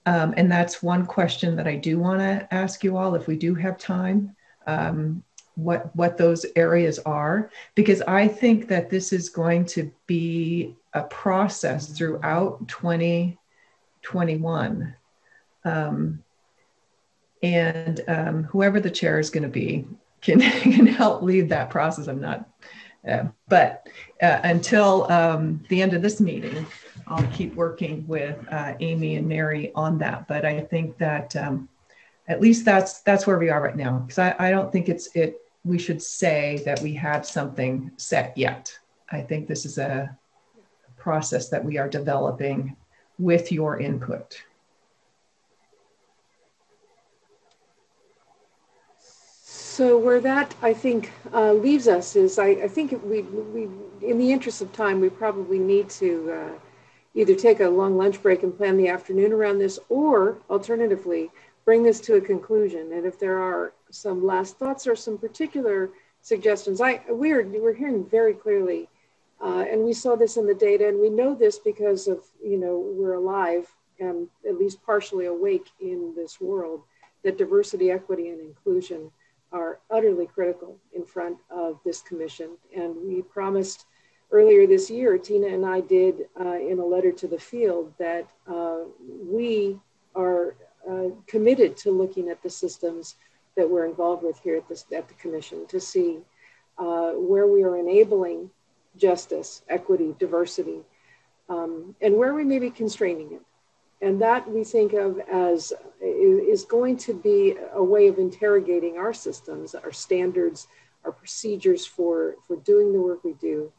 Speaker 1: Um, and that's one question that I do want to ask you all if we do have time. Um, what what those areas are because i think that this is going to be a process throughout 2021 Um, and um, whoever the chair is going to be can, can help lead that process. I'm not, uh, but uh, until um, the end of this meeting, I'll keep working with uh, Amy and Mary on that. But I think that um, at least that's that's where we are right now. Because I, I don't think it's it. We should say that we have something set yet. I think this is a process that we are developing with your input.
Speaker 16: So where that I think uh, leaves us is I, I think we, we, in the interest of time, we probably need to uh, either take a long lunch break and plan the afternoon around this, or alternatively, bring this to a conclusion. And if there are some last thoughts or some particular suggestions, I we're we're hearing very clearly uh, and we saw this in the data, and we know this because of, you know, we're alive and at least partially awake in this world, that diversity, equity, and inclusion are utterly critical in front of this commission. And we promised earlier this year, Tine and I did uh, in a letter to the field that uh, we are uh, committed to looking at the systems that we're involved with here at, this, at the commission to see uh, where we are enabling justice, equity, diversity, um, and where we may be constraining it. And that we think of as is going to be a way of interrogating our systems, our standards, our procedures for, for doing the work we do.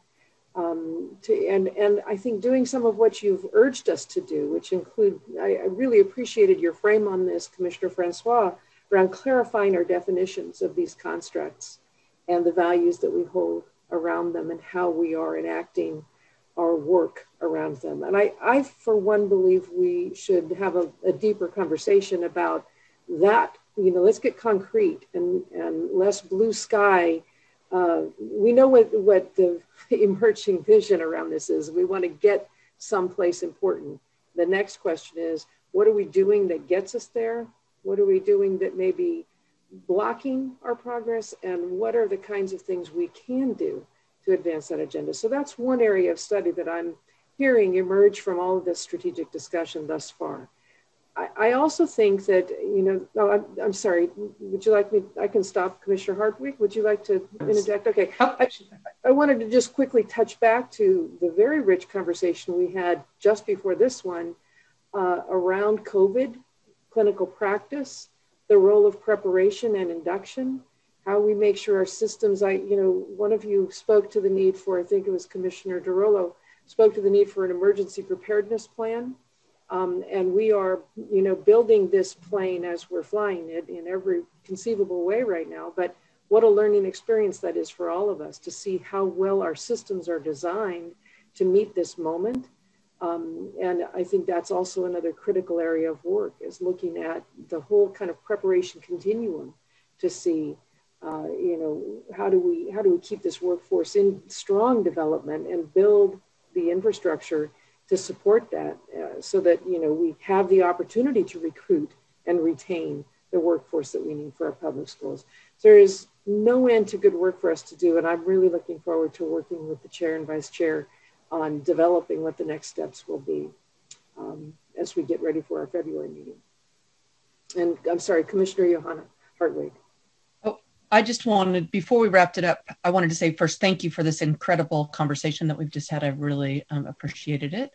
Speaker 16: Um, to, and, and I think doing some of what you've urged us to do, which include, I, I really appreciated your frame on this, Commissioner Francois, around clarifying our definitions of these constructs and the values that we hold around them and how we are enacting our work around them. And I, I for one, believe we should have a, a deeper conversation about that. You know, let's get concrete and, and less blue sky. Uh, we know what, what the emerging vision around this is. We want to get someplace important. The next question is, what are we doing that gets us there? What are we doing that may be blocking our progress and what are the kinds of things we can do to advance that agenda. So that's one area of study that I'm hearing emerge from all of this strategic discussion thus far. I, I also think that, you know, oh, I'm, I'm, sorry, would you like me, I can stop Commissioner Hardwick. Would you like to interject? Okay, I, I wanted to just quickly touch back to the very rich conversation we had just before this one uh, around COVID, clinical practice, the role of preparation and induction, how we make sure our systems, I, you know, one of you spoke to the need for, I think it was Commissioner DiRollo, spoke to the need for an emergency preparedness plan. Um, and we are, you know, building this plane as we're flying it in every conceivable way right now. But what a learning experience that is for all of us to see how well our systems are designed to meet this moment. Um, and I think that's also another critical area of work is looking at the whole kind of preparation continuum to see, uh, you know, how do we how do we keep this workforce in strong development and build the infrastructure to support that, uh, so that you know we have the opportunity to recruit and retain the workforce that we need for our public schools. So there is no end to good work for us to do, and I'm really looking forward to working with the chair and vice chair on developing what the next steps will be um, as we get ready for our February meeting. And I'm sorry, Commissioner Johanna Hartwig.
Speaker 9: Oh, I just wanted, before we wrapped it up, I wanted to say first, thank you for this incredible conversation that we've just had. I really um, appreciated it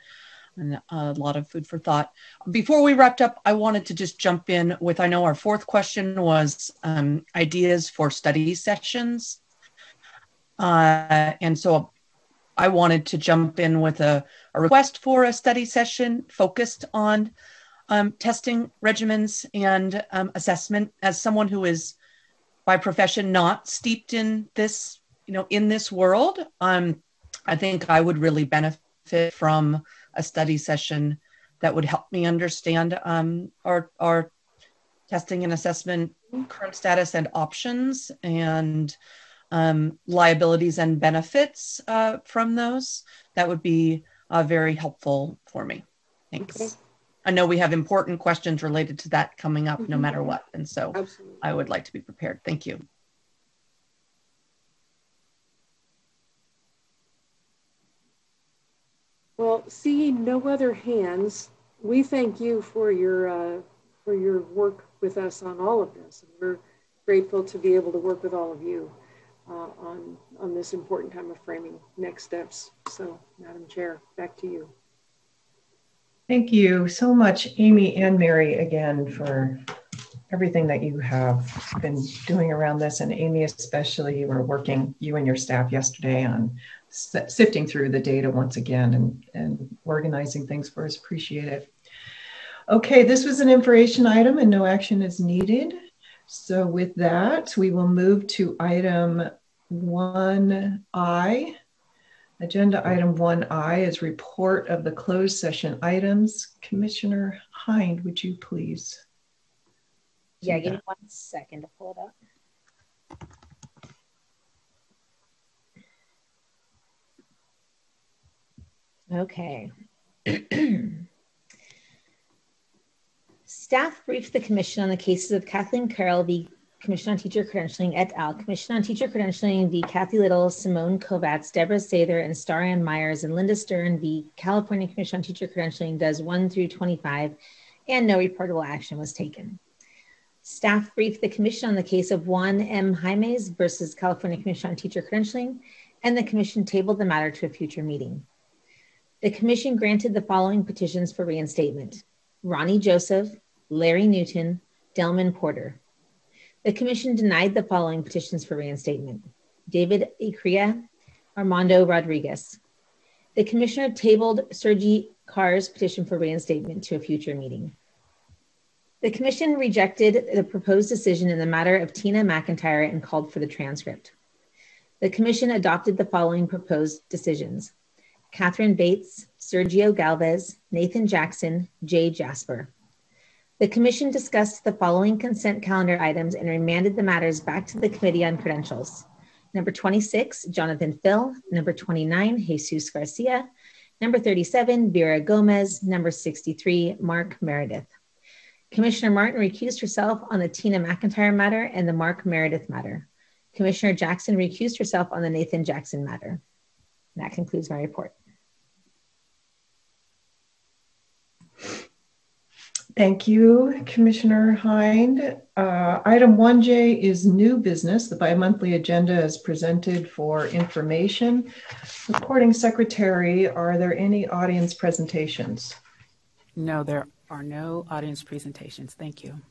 Speaker 9: and a lot of food for thought. Before we wrapped up, I wanted to just jump in with I know our fourth question was um, ideas for study sessions. Uh, and so I wanted to jump in with a, a request for a study session focused on um, testing regimens and um, assessment as someone who is by profession not steeped in this, you know, in this world. Um, I think I would really benefit from a study session that would help me understand um, our, our testing and assessment current status and options and um, liabilities and benefits uh, from those, that would be uh, very helpful for me. Thanks. Okay. I know we have important questions related to that coming up no matter what. And so Absolutely. I would like to be prepared. Thank you.
Speaker 16: Well, seeing no other hands, we thank you for your uh, for your work with us on all of this. And we're grateful to be able to work with all of you uh, on, on this important time of framing next steps. So, Madam Chair, back to you.
Speaker 1: Thank you so much, Amy and Mary, again, for everything that you have been doing around this. And Amy, especially, you were working, you and your staff yesterday on sifting through the data once again and, and organizing things for us. Appreciate it. Okay, this was an information item and no action is needed. So with that, we will move to item 1I. Agenda item 1I is report of the closed session items. Commissioner Hind, would you please?
Speaker 12: Yeah, give me one second to pull it up. Okay. Staff briefed the Commission on the cases of Kathleen Carroll v. Commission on Teacher Credentialing et al., Commission on Teacher Credentialing v. Kathy Little, Simone Kovatz, Deborah Sather, and Starran Myers, and Linda Stern v. California Commission on Teacher Credentialing does 1 through 25, and no reportable action was taken. Staff briefed the Commission on the case of Juan M. Jaimes versus California Commission on Teacher Credentialing, and the Commission tabled the matter to a future meeting. The Commission granted the following petitions for reinstatement Ronnie Joseph, Larry Newton, Delman Porter. The Commission denied the following petitions for reinstatement David Icria, Armando Rodriguez. The Commissioner tabled Sergi Carr's petition for reinstatement to a future meeting. The Commission rejected the proposed decision in the matter of Tina McIntyre and called for the transcript. The Commission adopted the following proposed decisions Catherine Bates, Sergio Galvez, Nathan Jackson, Jay Jasper. The Commission discussed the following consent calendar items and remanded the matters back to the Committee on Credentials. Number 26, Jonathan Phil. Number 29, Jesus Garcia. Number 37, Vera Gomez. Number 63, Mark Meredith. Commissioner Martin recused herself on the Tina McIntyre matter and the Mark Meredith matter. Commissioner Jackson recused herself on the Nathan Jackson matter. And that concludes my report.
Speaker 1: Thank you, Commissioner Hind. Uh, item 1J is new business. The bi-monthly agenda is presented for information. Recording Secretary, are there any audience presentations?
Speaker 6: No, there are no audience presentations. Thank you.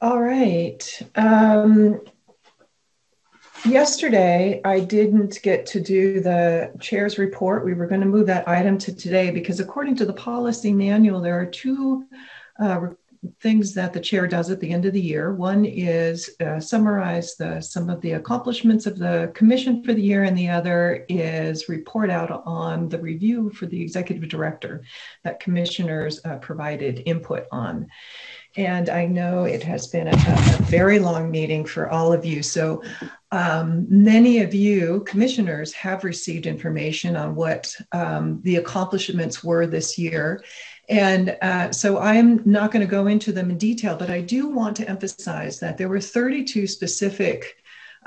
Speaker 1: All right. Um, Yesterday, I didn't get to do the chair's report. We were going to move that item to today because, according to the policy manual, there are two uh, things that the chair does at the end of the year. One is uh, summarize the, some of the accomplishments of the commission for the year, and the other is report out on the review for the executive director that commissioners uh, provided input on. And I know it has been a, a, very long meeting for all of you. So um, many of you commissioners have received information on what um, the accomplishments were this year. And uh, so I'm not going to go into them in detail, but I do want to emphasize that there were 32 specific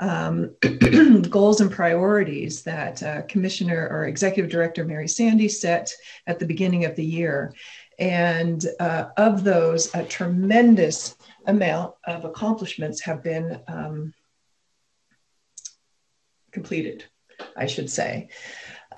Speaker 1: um, goals and priorities that uh, Commissioner or Executive Director Mary Sandy set at the beginning of the year. And uh, of those, a tremendous amount of accomplishments have been um, completed, I should say.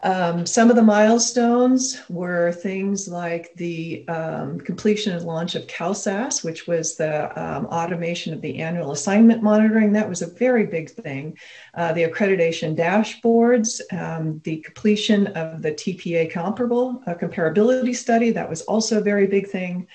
Speaker 1: Um, some of the milestones were things like the um, completion and launch of CalSAS, which was the um, automation of the annual assignment monitoring. That was a very big thing. Uh, the accreditation dashboards, um, the completion of the TPA comparable uh, comparability study. That was also a very big thing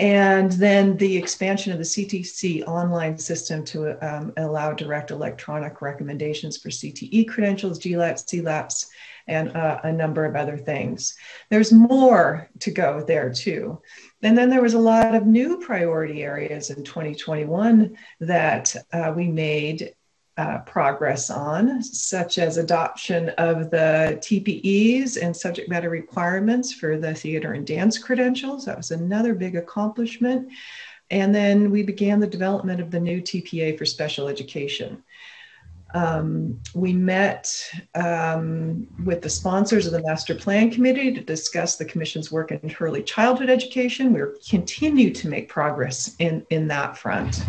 Speaker 1: and then the expansion of the CTC online system to um, allow direct electronic recommendations for CTE credentials, GLATs, CLAPs, and uh, a number of other things. There's more to go there too. And then there was a lot of new priority areas in 2021 that uh, we made uh, progress on, such as adoption of the TPEs and subject matter requirements for the theater and dance credentials. That was another big accomplishment. And then we began the development of the new TPA for special education. Um, we met um, with the sponsors of the Master Plan Committee to discuss the Commission's work in early childhood education. We continue to make progress in, in that front.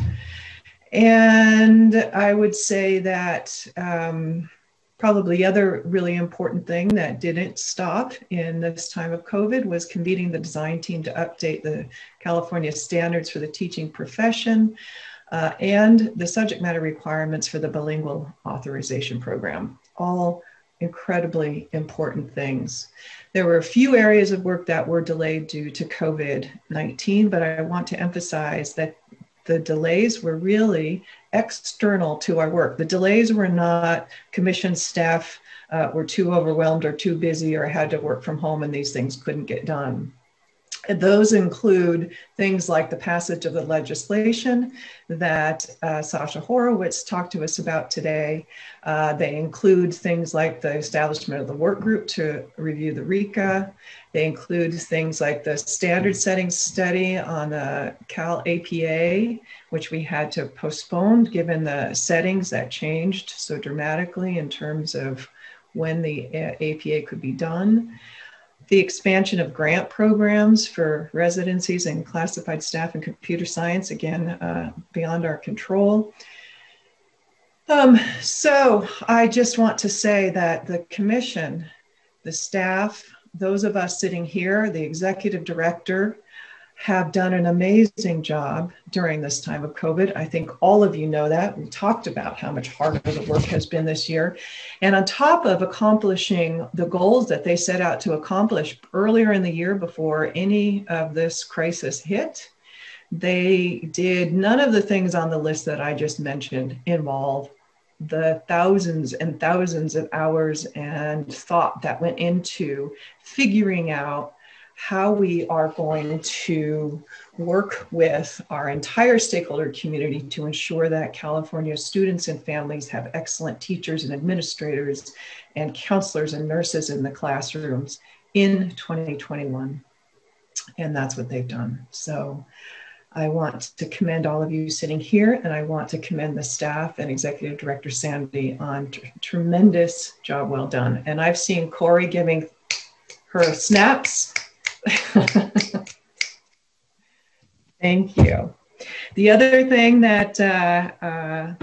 Speaker 1: And I would say that um, probably the other really important thing that didn't stop in this time of COVID was convening the design team to update the California standards for the teaching profession uh, and the subject matter requirements for the bilingual authorization program. All incredibly important things. There were a few areas of work that were delayed due to COVID 19, but I want to emphasize that the delays were really external to our work. The delays were not commission staff uh, were too overwhelmed or too busy or had to work from home and these things couldn't get done. Those include things like the passage of the legislation that uh, Sasha Horowitz talked to us about today. Uh, they include things like the establishment of the work group to review the RICA. They include things like the standard setting study on the Cal APA, which we had to postpone given the settings that changed so dramatically in terms of when the APA could be done the expansion of grant programs for residencies and classified staff in computer science, again, uh, beyond our control. Um, so I just want to say that the commission, the staff, those of us sitting here, the executive director, have done an amazing job during this time of COVID. I think all of you know that. We talked about how much harder the work has been this year. And on top of accomplishing the goals that they set out to accomplish earlier in the year before any of this crisis hit, they did none of the things on the list that I just mentioned involve the thousands and thousands of hours and thought that went into figuring out how we are going to work with our entire stakeholder community to ensure that California students and families have excellent teachers and administrators and counselors and nurses in the classrooms in 2021. And that's what they've done. So I want to commend all of you sitting here, and I want to commend the staff and Executive Director Sandy on t- tremendous job well done. And I've seen Corey giving her snaps Thank you. The other thing that, uh, uh,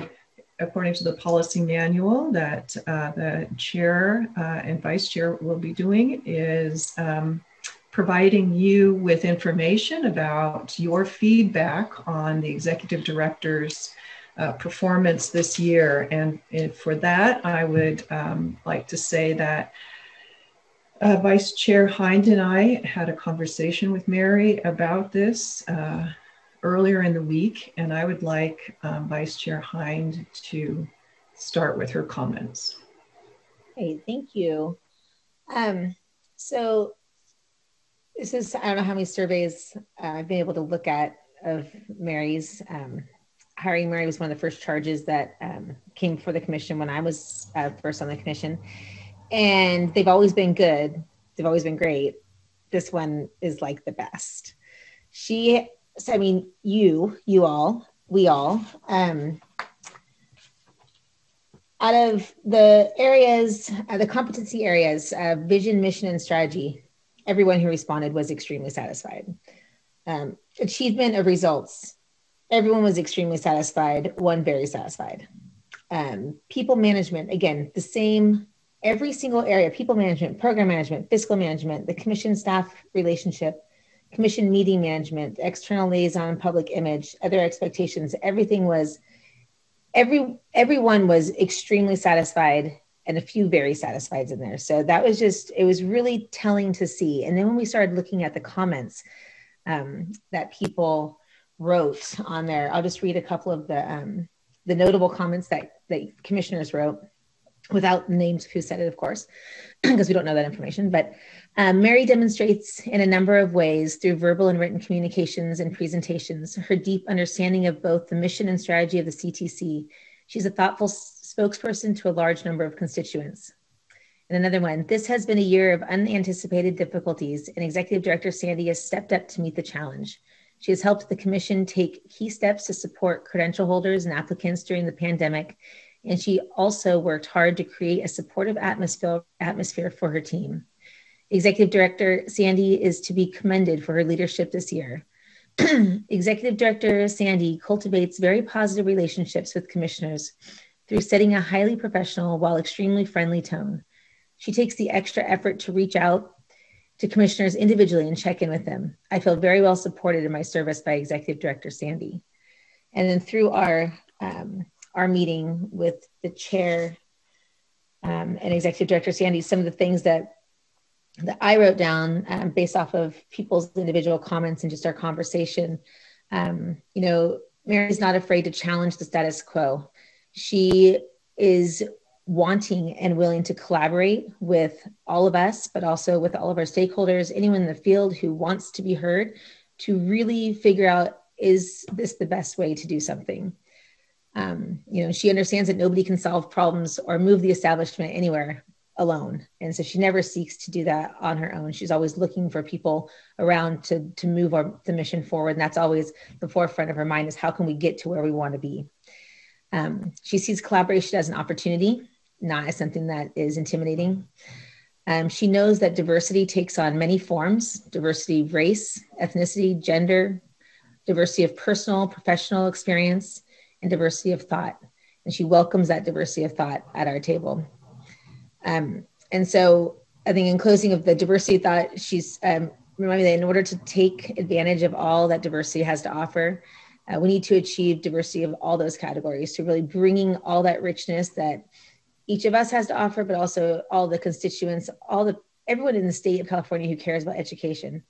Speaker 1: according to the policy manual, that uh, the chair uh, and vice chair will be doing is um, providing you with information about your feedback on the executive director's uh, performance this year. And, and, for that, I would um, like to say that uh, Vice Chair Hind and I had a conversation with Mary about this uh, earlier in the week, and I would like um, Vice Chair Hind to start with her comments.
Speaker 12: Hey, thank you. Um, so this is, I don't know how many surveys uh, I've been able to look at of Mary's. Um, hiring Mary was one of the first charges that um, came before the commission when I was uh, first on the commission. And they've always been good. They've always been great. This one is like the best. She, so, I mean, you, you all, we all, um, out of the areas, uh, the competency areas, uh, vision, mission, and strategy, everyone who responded was extremely satisfied. Um, achievement of results, everyone was extremely satisfied, one very satisfied. Um, people management, again, the same, every single area people management, program management, fiscal management, the commission staff relationship, commission meeting management, external liaison, public image, other expectations, everything was every everyone was extremely satisfied and a few very satisfied in there. So that was just it was really telling to see. And then when we started looking at the comments um, that people wrote on there, I'll just read a couple of the um, the notable comments that that commissioners wrote without names who said it, of course, because we don't know that information. But um, Mary demonstrates in a number of ways through verbal and written communications and presentations her deep understanding of both the mission and strategy of the CTC. She's a thoughtful spokesperson to a large number of constituents. And another one, this has been a year of unanticipated difficulties, and Executive Director Sandy has stepped up to meet the challenge. She has helped the Commission take key steps to support credential holders and applicants during the pandemic and she also worked hard to create a supportive atmosphere, atmosphere for her team. Executive Director Sandy is to be commended for her leadership this year. Executive Director Sandy cultivates very positive relationships with commissioners through setting a highly professional while extremely friendly tone. She takes the extra effort to reach out to commissioners individually and check in with them. I feel very well supported in my service by Executive Director Sandy. And then through our um, our meeting with the chair um, and executive director Sandy, some of the things that that I wrote down um, based off of people's individual comments and just our conversation. Um, you know, Mary's not afraid to challenge the status quo. She is wanting and willing to collaborate with all of us, but also with all of our stakeholders, anyone in the field who wants to be heard, to really figure out is this the best way to do something? Um, you know, she understands that nobody can solve problems or move the establishment anywhere alone. And so she never seeks to do that on her own. She's always looking for people around to, to move our, the mission forward. And that's always the forefront of her mind is how can we get to where we want to be? Um, she sees collaboration as an opportunity, not as something that is intimidating. Um, she knows that diversity takes on many forms diversity of race, ethnicity, gender, diversity of personal, professional experience, and diversity of thought. And she welcomes that diversity of thought at our table. Um, and so I think in closing of the diversity of thought, she's um, me that in order to take advantage of all that diversity has to offer, uh, we need to achieve diversity of all those categories. So really bringing all that richness that each of us has to offer, but also all the constituents, all the everyone in the state of California who cares about education.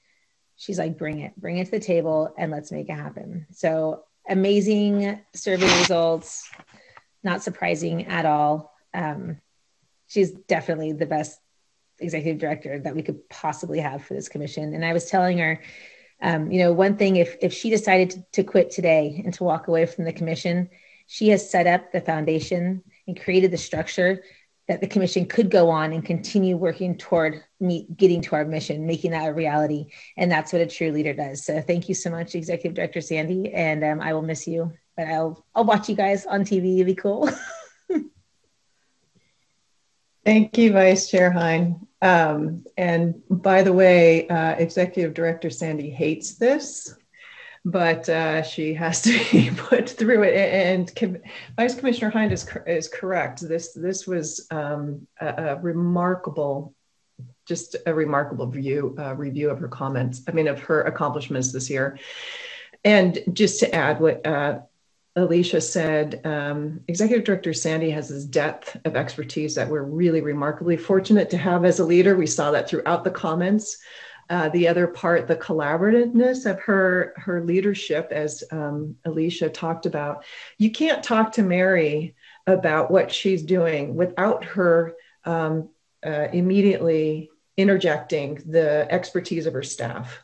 Speaker 12: She's like, bring it, bring it to the table, and let's make it happen. So amazing survey results, not surprising at all. Um, she's definitely the best executive director that we could possibly have for this commission. And I was telling her, um, you know, one thing if if she decided to, to quit today and to walk away from the commission, she has set up the foundation and created the structure that the commission could go on and continue working toward meet, getting to our mission, making that a reality. And that's what a true leader does. So thank you so much, Executive Director Sandy. And um, I will miss you, but I'll, I'll watch you guys on TV. It'd be cool.
Speaker 1: Thank you, Vice Chair Hine. Um, and by the way, uh, Executive Director Sandy hates this but uh, she has to be put through it. And Vice Commissioner Hind is, is correct. This this was um, a, a, remarkable, just a remarkable view uh, review of her comments. I mean, of her accomplishments this year. And just to add what uh, Alicia said, um, Executive Director Sandy has this depth of expertise that we're really remarkably fortunate to have as a leader. We saw that throughout the comments. Uh, the other part, the collaborativeness of her her leadership, as um, Alicia talked about. You can't talk to Mary about what she's doing without her um, uh, immediately interjecting the expertise of her staff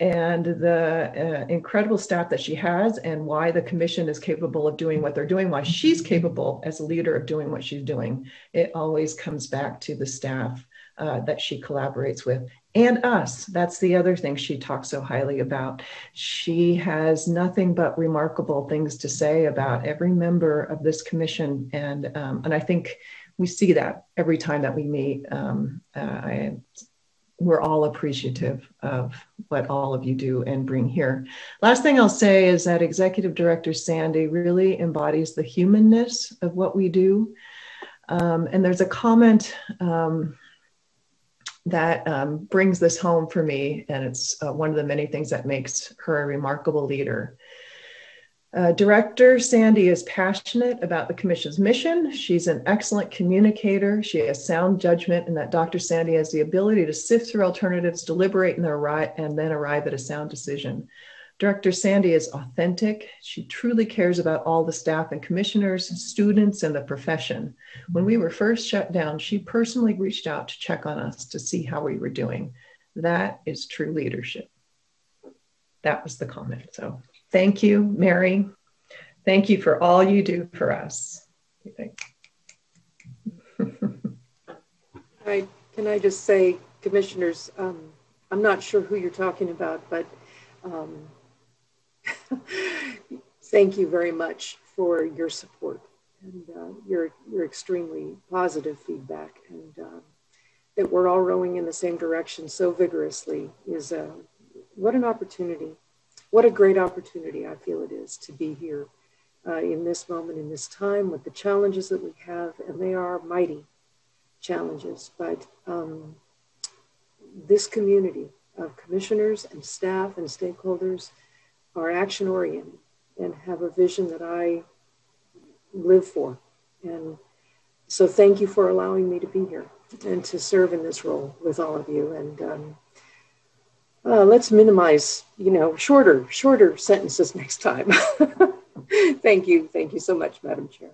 Speaker 1: and the uh, incredible staff that she has and why the commission is capable of doing what they're doing why she's capable as a leader of doing what she's doing it always comes back to the staff uh, that she collaborates with and us that's the other thing she talks so highly about she has nothing but remarkable things to say about every member of this commission and um, and i think we see that every time that we meet um, uh, I, we're all appreciative of what all of you do and bring here. Last thing I'll say is that Executive Director Sandy really embodies the humanness of what we do. Um, and there's a comment um, that um, brings this home for me, and it's uh, one of the many things that makes her a remarkable leader. Uh, Director Sandy is passionate about the Commission's mission. She's an excellent communicator. She has sound judgment, and that Dr. Sandy has the ability to sift through alternatives, deliberate, and, arrive, and then arrive at a sound decision. Director Sandy is authentic. She truly cares about all the staff and commissioners, students, and the profession. When we were first shut down, she personally reached out to check on us to see how we were doing. That is true leadership. That was the comment. So Thank you, Mary. Thank you for all you do for us.
Speaker 16: I, can I just say, commissioners, um, I'm not sure who you're talking about, but um, thank you very much for your support and uh, your, your extremely positive feedback. And uh, that we're all rowing in the same direction so vigorously is uh, what an opportunity what a great opportunity I feel it is to be here uh, in this moment, in this time, with the challenges that we have, and they are mighty challenges. But um, this community of commissioners and staff and stakeholders are action oriented and have a vision that I live for. And so, thank you for allowing me to be here and to serve in this role with all of you. And um, uh, let's minimize, you know, shorter, shorter sentences next time. thank you. Thank you so much, Madam Chair.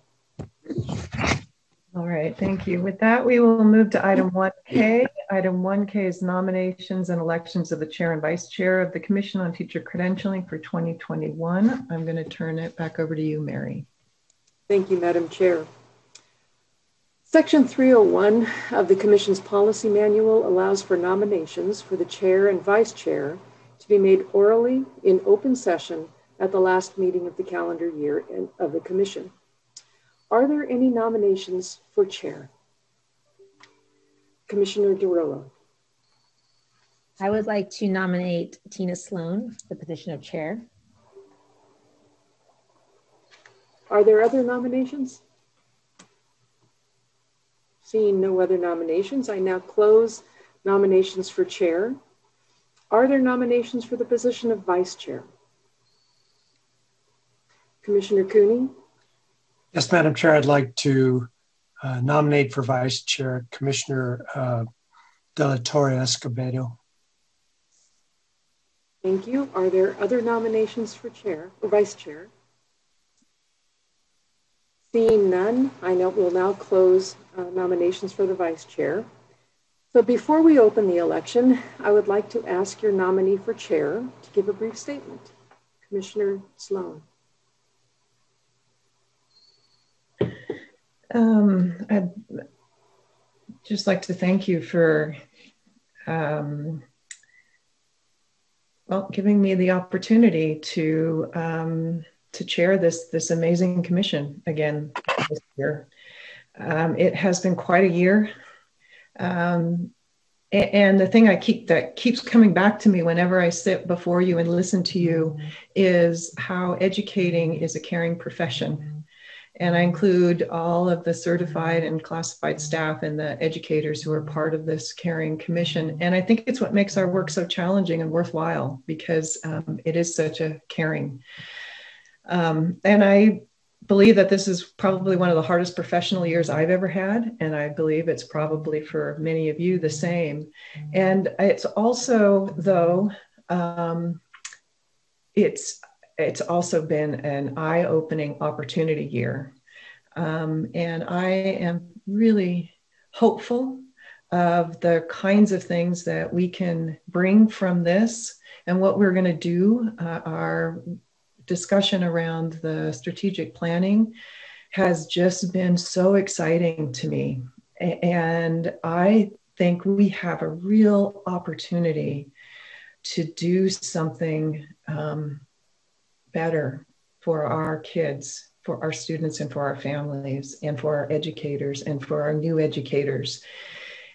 Speaker 1: All right, thank you. With that, we will move to item 1K. Item 1K is nominations and elections of the chair and vice chair of the Commission on Teacher Credentialing for 2021. I'm going to turn it back over to you, Mary.
Speaker 16: Thank you, Madam Chair. Section 301 of the Commission's policy manual allows for nominations for the chair and vice chair to be made orally in open session at the last meeting of the calendar year of the Commission. Are there any nominations for chair? Commissioner DeRollo.
Speaker 12: I would like to nominate Tine Sloan for the position of chair.
Speaker 16: Are there other nominations? Seeing no other nominations, I now close nominations for chair. Are there nominations for the position of vice chair? Commissioner Cooney?
Speaker 10: Yes, Madam Chair, I'd like to uh, nominate for vice chair Commissioner uh, De La Torre Escobedo.
Speaker 16: Thank you. Are there other nominations for chair or vice chair? Seeing none, I know we'll now close uh, nominations for the vice chair. So before we open the election, I would like to ask your nominee for chair to give a brief statement. Commissioner Sloan.
Speaker 1: Um, I'd just like to thank you for um, well, giving me the opportunity to um, to chair this this amazing commission again this year. Um, it has been quite a year, um, and, and the thing I keep that keeps coming back to me whenever I sit before you and listen to you is how educating is a caring profession. And I include all of the certified and classified staff and the educators who are part of this caring commission. And I think it's what makes our work so challenging and worthwhile because um, it is such a caring um, and I believe that this is probably one of the hardest professional years I've ever had. And I believe it's probably for many of you the same. And it's also, though, um, it's it's also been an eye-opening opportunity year. Um, and I am really hopeful of the kinds of things that we can bring from this and what we're going to do. Uh, our discussion around the strategic planning has just been so exciting to me. And I think we have a real opportunity to do something um, better for our kids, for our students, and for our families, and for our educators, and for our new educators.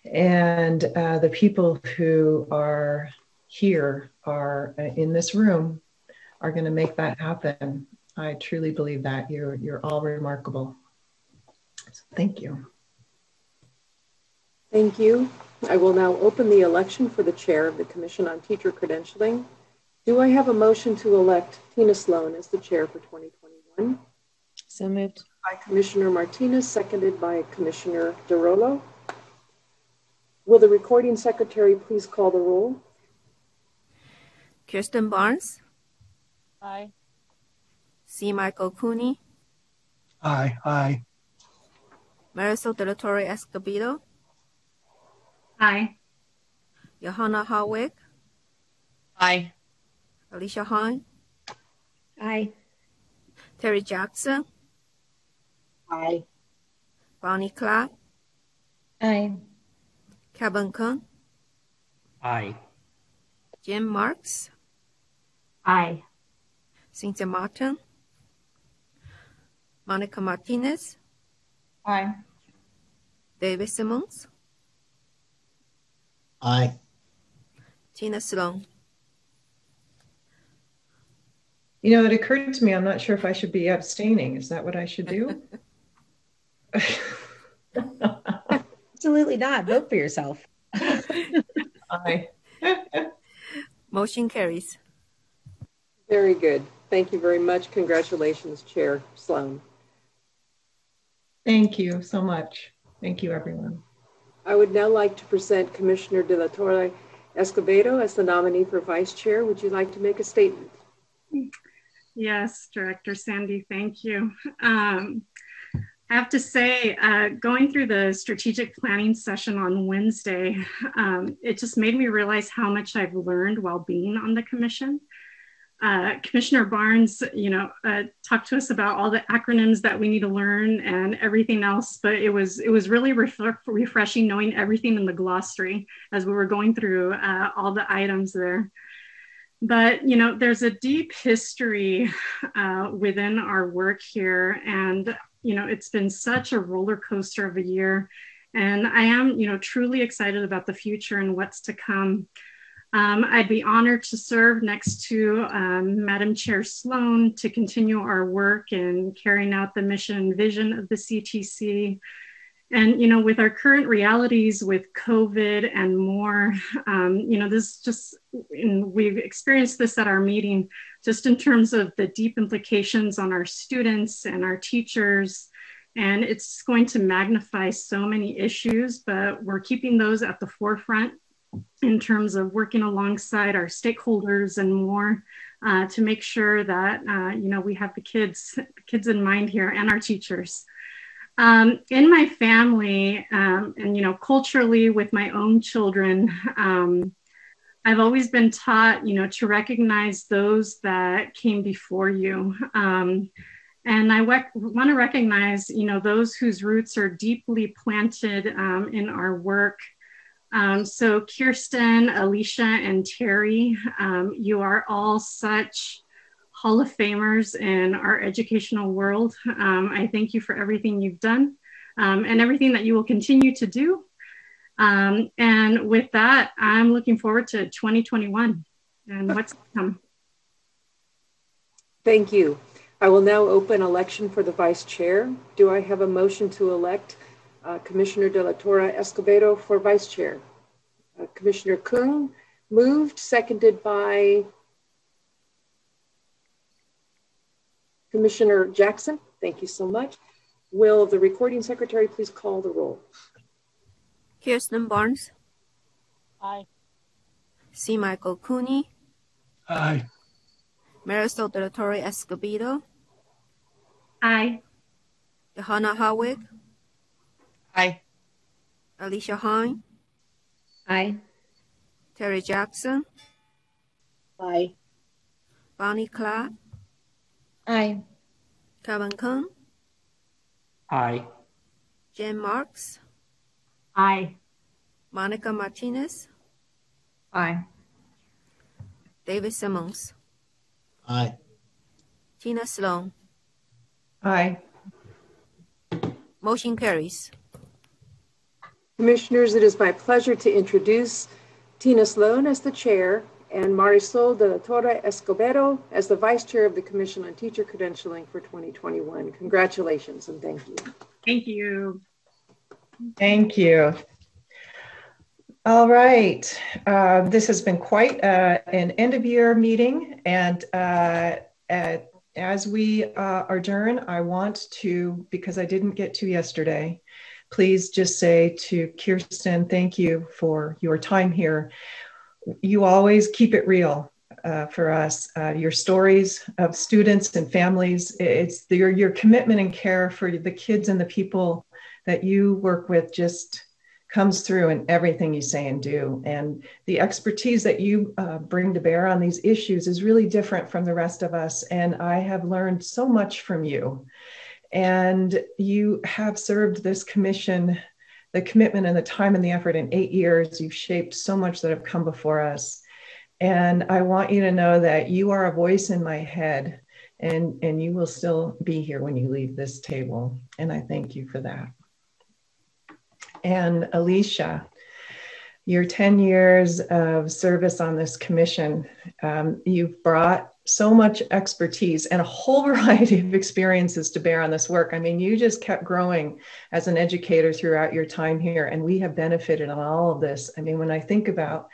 Speaker 1: And uh, the people who are here are uh, in this room are going to make that happen. I truly believe that you're you're all remarkable. So thank you.
Speaker 16: Thank you. I will now open the election for the chair of the Commission on Teacher Credentialing. Do I have a motion to elect Tine Sloan as the chair for 2021?
Speaker 12: So moved.
Speaker 16: By Commissioner Martinez, seconded by Commissioner DeRollo. Will the recording secretary please call the roll?
Speaker 2: Kirsten Barnes,
Speaker 3: Aye.
Speaker 2: C. Michael Cooney,
Speaker 10: Aye, aye.
Speaker 2: Marisol de la Torre Escobedo,
Speaker 3: Aye.
Speaker 2: Johanna Harwick,
Speaker 25: Aye.
Speaker 2: Alicia Hahn,
Speaker 12: Aye.
Speaker 2: Terry Jackson,
Speaker 9: Aye.
Speaker 2: Bonnie Clark,
Speaker 12: Aye.
Speaker 2: Kevin Kung,
Speaker 26: Aye.
Speaker 2: Jim Marks,
Speaker 21: Aye.
Speaker 2: Cynthia Martin, Monica Martinez,
Speaker 3: Aye.
Speaker 2: David Simmons,
Speaker 19: Aye.
Speaker 2: Tine Sloan.
Speaker 1: You know, it occurred to me, I'm not sure if I should be abstaining. Is that what I should do?
Speaker 12: Absolutely not. Vote for yourself.
Speaker 1: Aye.
Speaker 2: Motion carries.
Speaker 16: Very good. Thank you very much. Congratulations, Chair Sloan.
Speaker 1: Thank you so much. Thank you, everyone.
Speaker 16: I would now like to present Commissioner De La Torre Escobedo as the nominee for Vice Chair. Would you like to make a statement?
Speaker 3: Yes, Director Sandy, thank you. Um, I have to say, uh, going through the strategic planning session on Wednesday, um, it just made me realize how much I've learned while being on the commission. Uh, Commissioner Barnes, you know, uh, talked to us about all the acronyms that we need to learn and everything else, but it was it was really ref refreshing knowing everything in the glossary as we were going through uh, all the items there. But you know, there's a deep history uh, within our work here, and you know, it's been such a roller coaster of a year, and I am you know truly excited about the future and what's to come. Um, I'd be honored to serve next to um, Madam Chair Sloan to continue our work in carrying out the mission and vision of the CTC. And, you know, with our current realities with COVID and more, um, you know, this just, we've experienced this at our meeting, just in terms of the deep implications on our students and our teachers. And it's going to magnify so many issues, but we're keeping those at the forefront in terms of working alongside our stakeholders and more uh, to make sure that uh, you know we have the kids kids in mind here and our teachers um, in my family um, and you know culturally with my own children um, i've always been taught you know to recognize those that came before you. Um, and I want to recognize, you know, those whose roots are deeply planted um, in our work. Um, so Kirsten, Alicia, and Terry, you are all such Hall of Famers in our educational world. Um, I thank you for everything you've done um, and everything that you will continue to do. Um, and with that, I'm looking forward to 2021 and what's to come.
Speaker 16: Thank you. I will now open election for the vice chair. Do I have a motion to elect uh, Commissioner De La Torre Escobedo for vice chair. Uh, Commissioner Kung moved, seconded by Commissioner Jackson. Thank you so much. Will the recording secretary please call the roll?
Speaker 2: Kirsten Barnes,
Speaker 24: Aye.
Speaker 2: C. Michael Cooney,
Speaker 10: Aye.
Speaker 2: Marisol de la Torre Escobedo,
Speaker 27: Aye.
Speaker 2: Johanna Harwick,
Speaker 9: Aye.
Speaker 2: Alicia Hine,
Speaker 24: Aye.
Speaker 2: Terry Jackson,
Speaker 24: Aye.
Speaker 2: Bonnie Clark,
Speaker 24: Aye.
Speaker 2: Kevin Kung,
Speaker 28: Aye.
Speaker 2: Jen Marks,
Speaker 21: Aye.
Speaker 2: Monica Martinez,
Speaker 24: Aye.
Speaker 2: David Simmons,
Speaker 19: Aye.
Speaker 2: Tine Sloan.
Speaker 1: Aye.
Speaker 2: Motion carries.
Speaker 16: Commissioners, it is my pleasure to introduce Tine Sloan as the chair and Marisol de la Torre Escobedo as the vice chair of the Commission on Teacher Credentialing for 2021. Congratulations and thank you.
Speaker 27: Thank you.
Speaker 1: Thank you. All right. Uh, this has been quite uh, an end of year meeting. And uh, at, as we uh, adjourn, I want to, because I didn't get to yesterday, please just say to Kirsten, thank you for your time here. You always keep it real. Uh, for us, uh, your stories of students and families, it's your, your commitment and care for the kids and the people that you work with just comes through in everything you say and do. And the expertise that you uh, bring to bear on these issues is really different from the rest of us. And I have learned so much from you. And you have served this commission, the commitment and the time and the effort in eight years. You've shaped so much that have come before us. And I want you to know that you are a voice in my head and, and you will still be here when you leave this table. And I thank you for that and Alicia, your 10 years of service on this commission, um, you've brought so much expertise and a whole variety of experiences to bear on this work. I mean, you just kept growing as an educator throughout your time here, and we have benefited on all of this. I mean, when I think about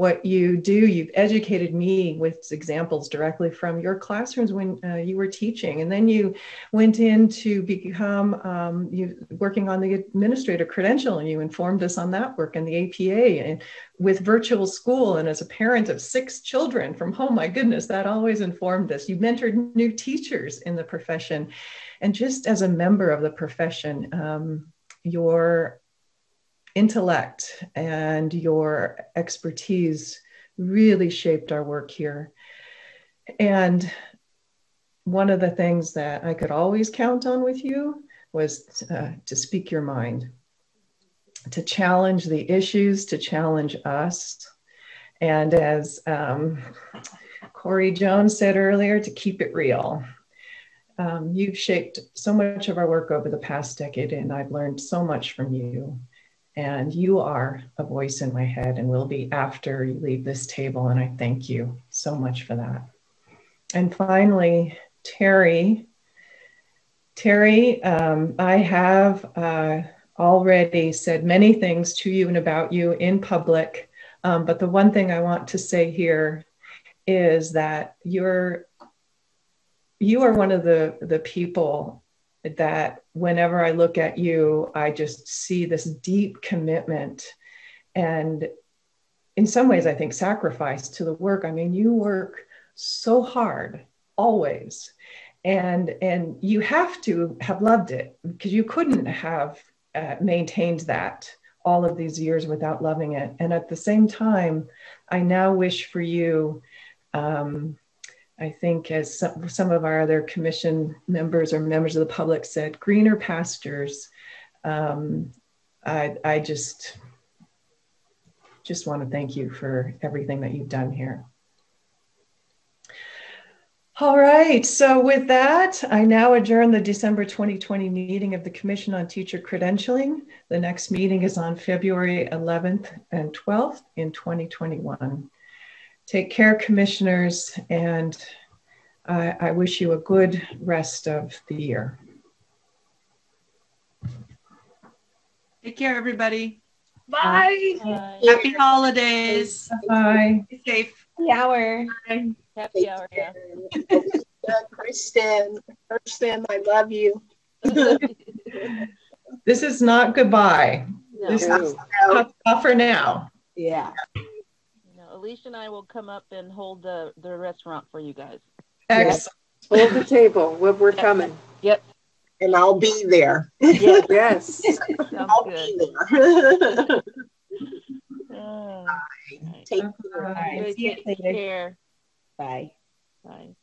Speaker 1: what you do. You've educated me with examples directly from your classrooms when uh, you were teaching, and then you went in to become um, you working on the administrator credential, and you informed us on that work and the APA and with virtual school. And as a parent of six children from home, my goodness, that always informed us. You mentored new teachers in the profession, and just as a member of the profession. Um, your intellect and your expertise really shaped our work here. And one of the things that I could always count on with you was uh, to speak your mind, to challenge the issues, to challenge us. And as um, Corey Jones said earlier, to keep it real. Um, you've shaped so much of our work over the past decade, and I've learned so much from you. And you are a voice in my head and will be after you leave this table. And I thank you so much for that. And finally, Terry. Terry, um, I have uh, already said many things to you and about you in public. Um, but the one thing I want to say here is that you're you are one of the the people that whenever I look at you, I just see this deep commitment and in some ways, I think sacrifice to the work. I mean, you work so hard always. And, and you have to have loved it because you couldn't have uh, maintained that all of these years without loving it. And at the same time, I now wish for you um, I think, as some, some of our other commission members or members of the public said, greener pastures. Um, I, I just, just want to thank you for everything that you've done here. All right, so with that, I now adjourn the December 2020 meeting of the Commission on Teacher Credentialing. The next meeting is on February 11th and 12th in 2021. Take care, commissioners, and I, I wish you a good rest of the year.
Speaker 9: Take care, everybody.
Speaker 24: Bye.
Speaker 9: Bye. Happy holidays.
Speaker 1: Bye.
Speaker 9: Be safe.
Speaker 24: Happy hour. Happy hour. Yeah.
Speaker 23: Kristen, Kristen, I love you.
Speaker 1: This is not goodbye. This is off for now.
Speaker 23: Yeah.
Speaker 12: No, Alicia and I will come up and hold the, the restaurant for you guys.
Speaker 1: Excellent.
Speaker 16: Hold the table. We're, we're coming.
Speaker 12: Yep.
Speaker 23: And I'll be there.
Speaker 16: Yes. yes.
Speaker 23: I'll be there.
Speaker 12: Uh,
Speaker 23: Take
Speaker 12: Good,
Speaker 23: care.
Speaker 12: take care.
Speaker 23: Bye.
Speaker 12: Bye.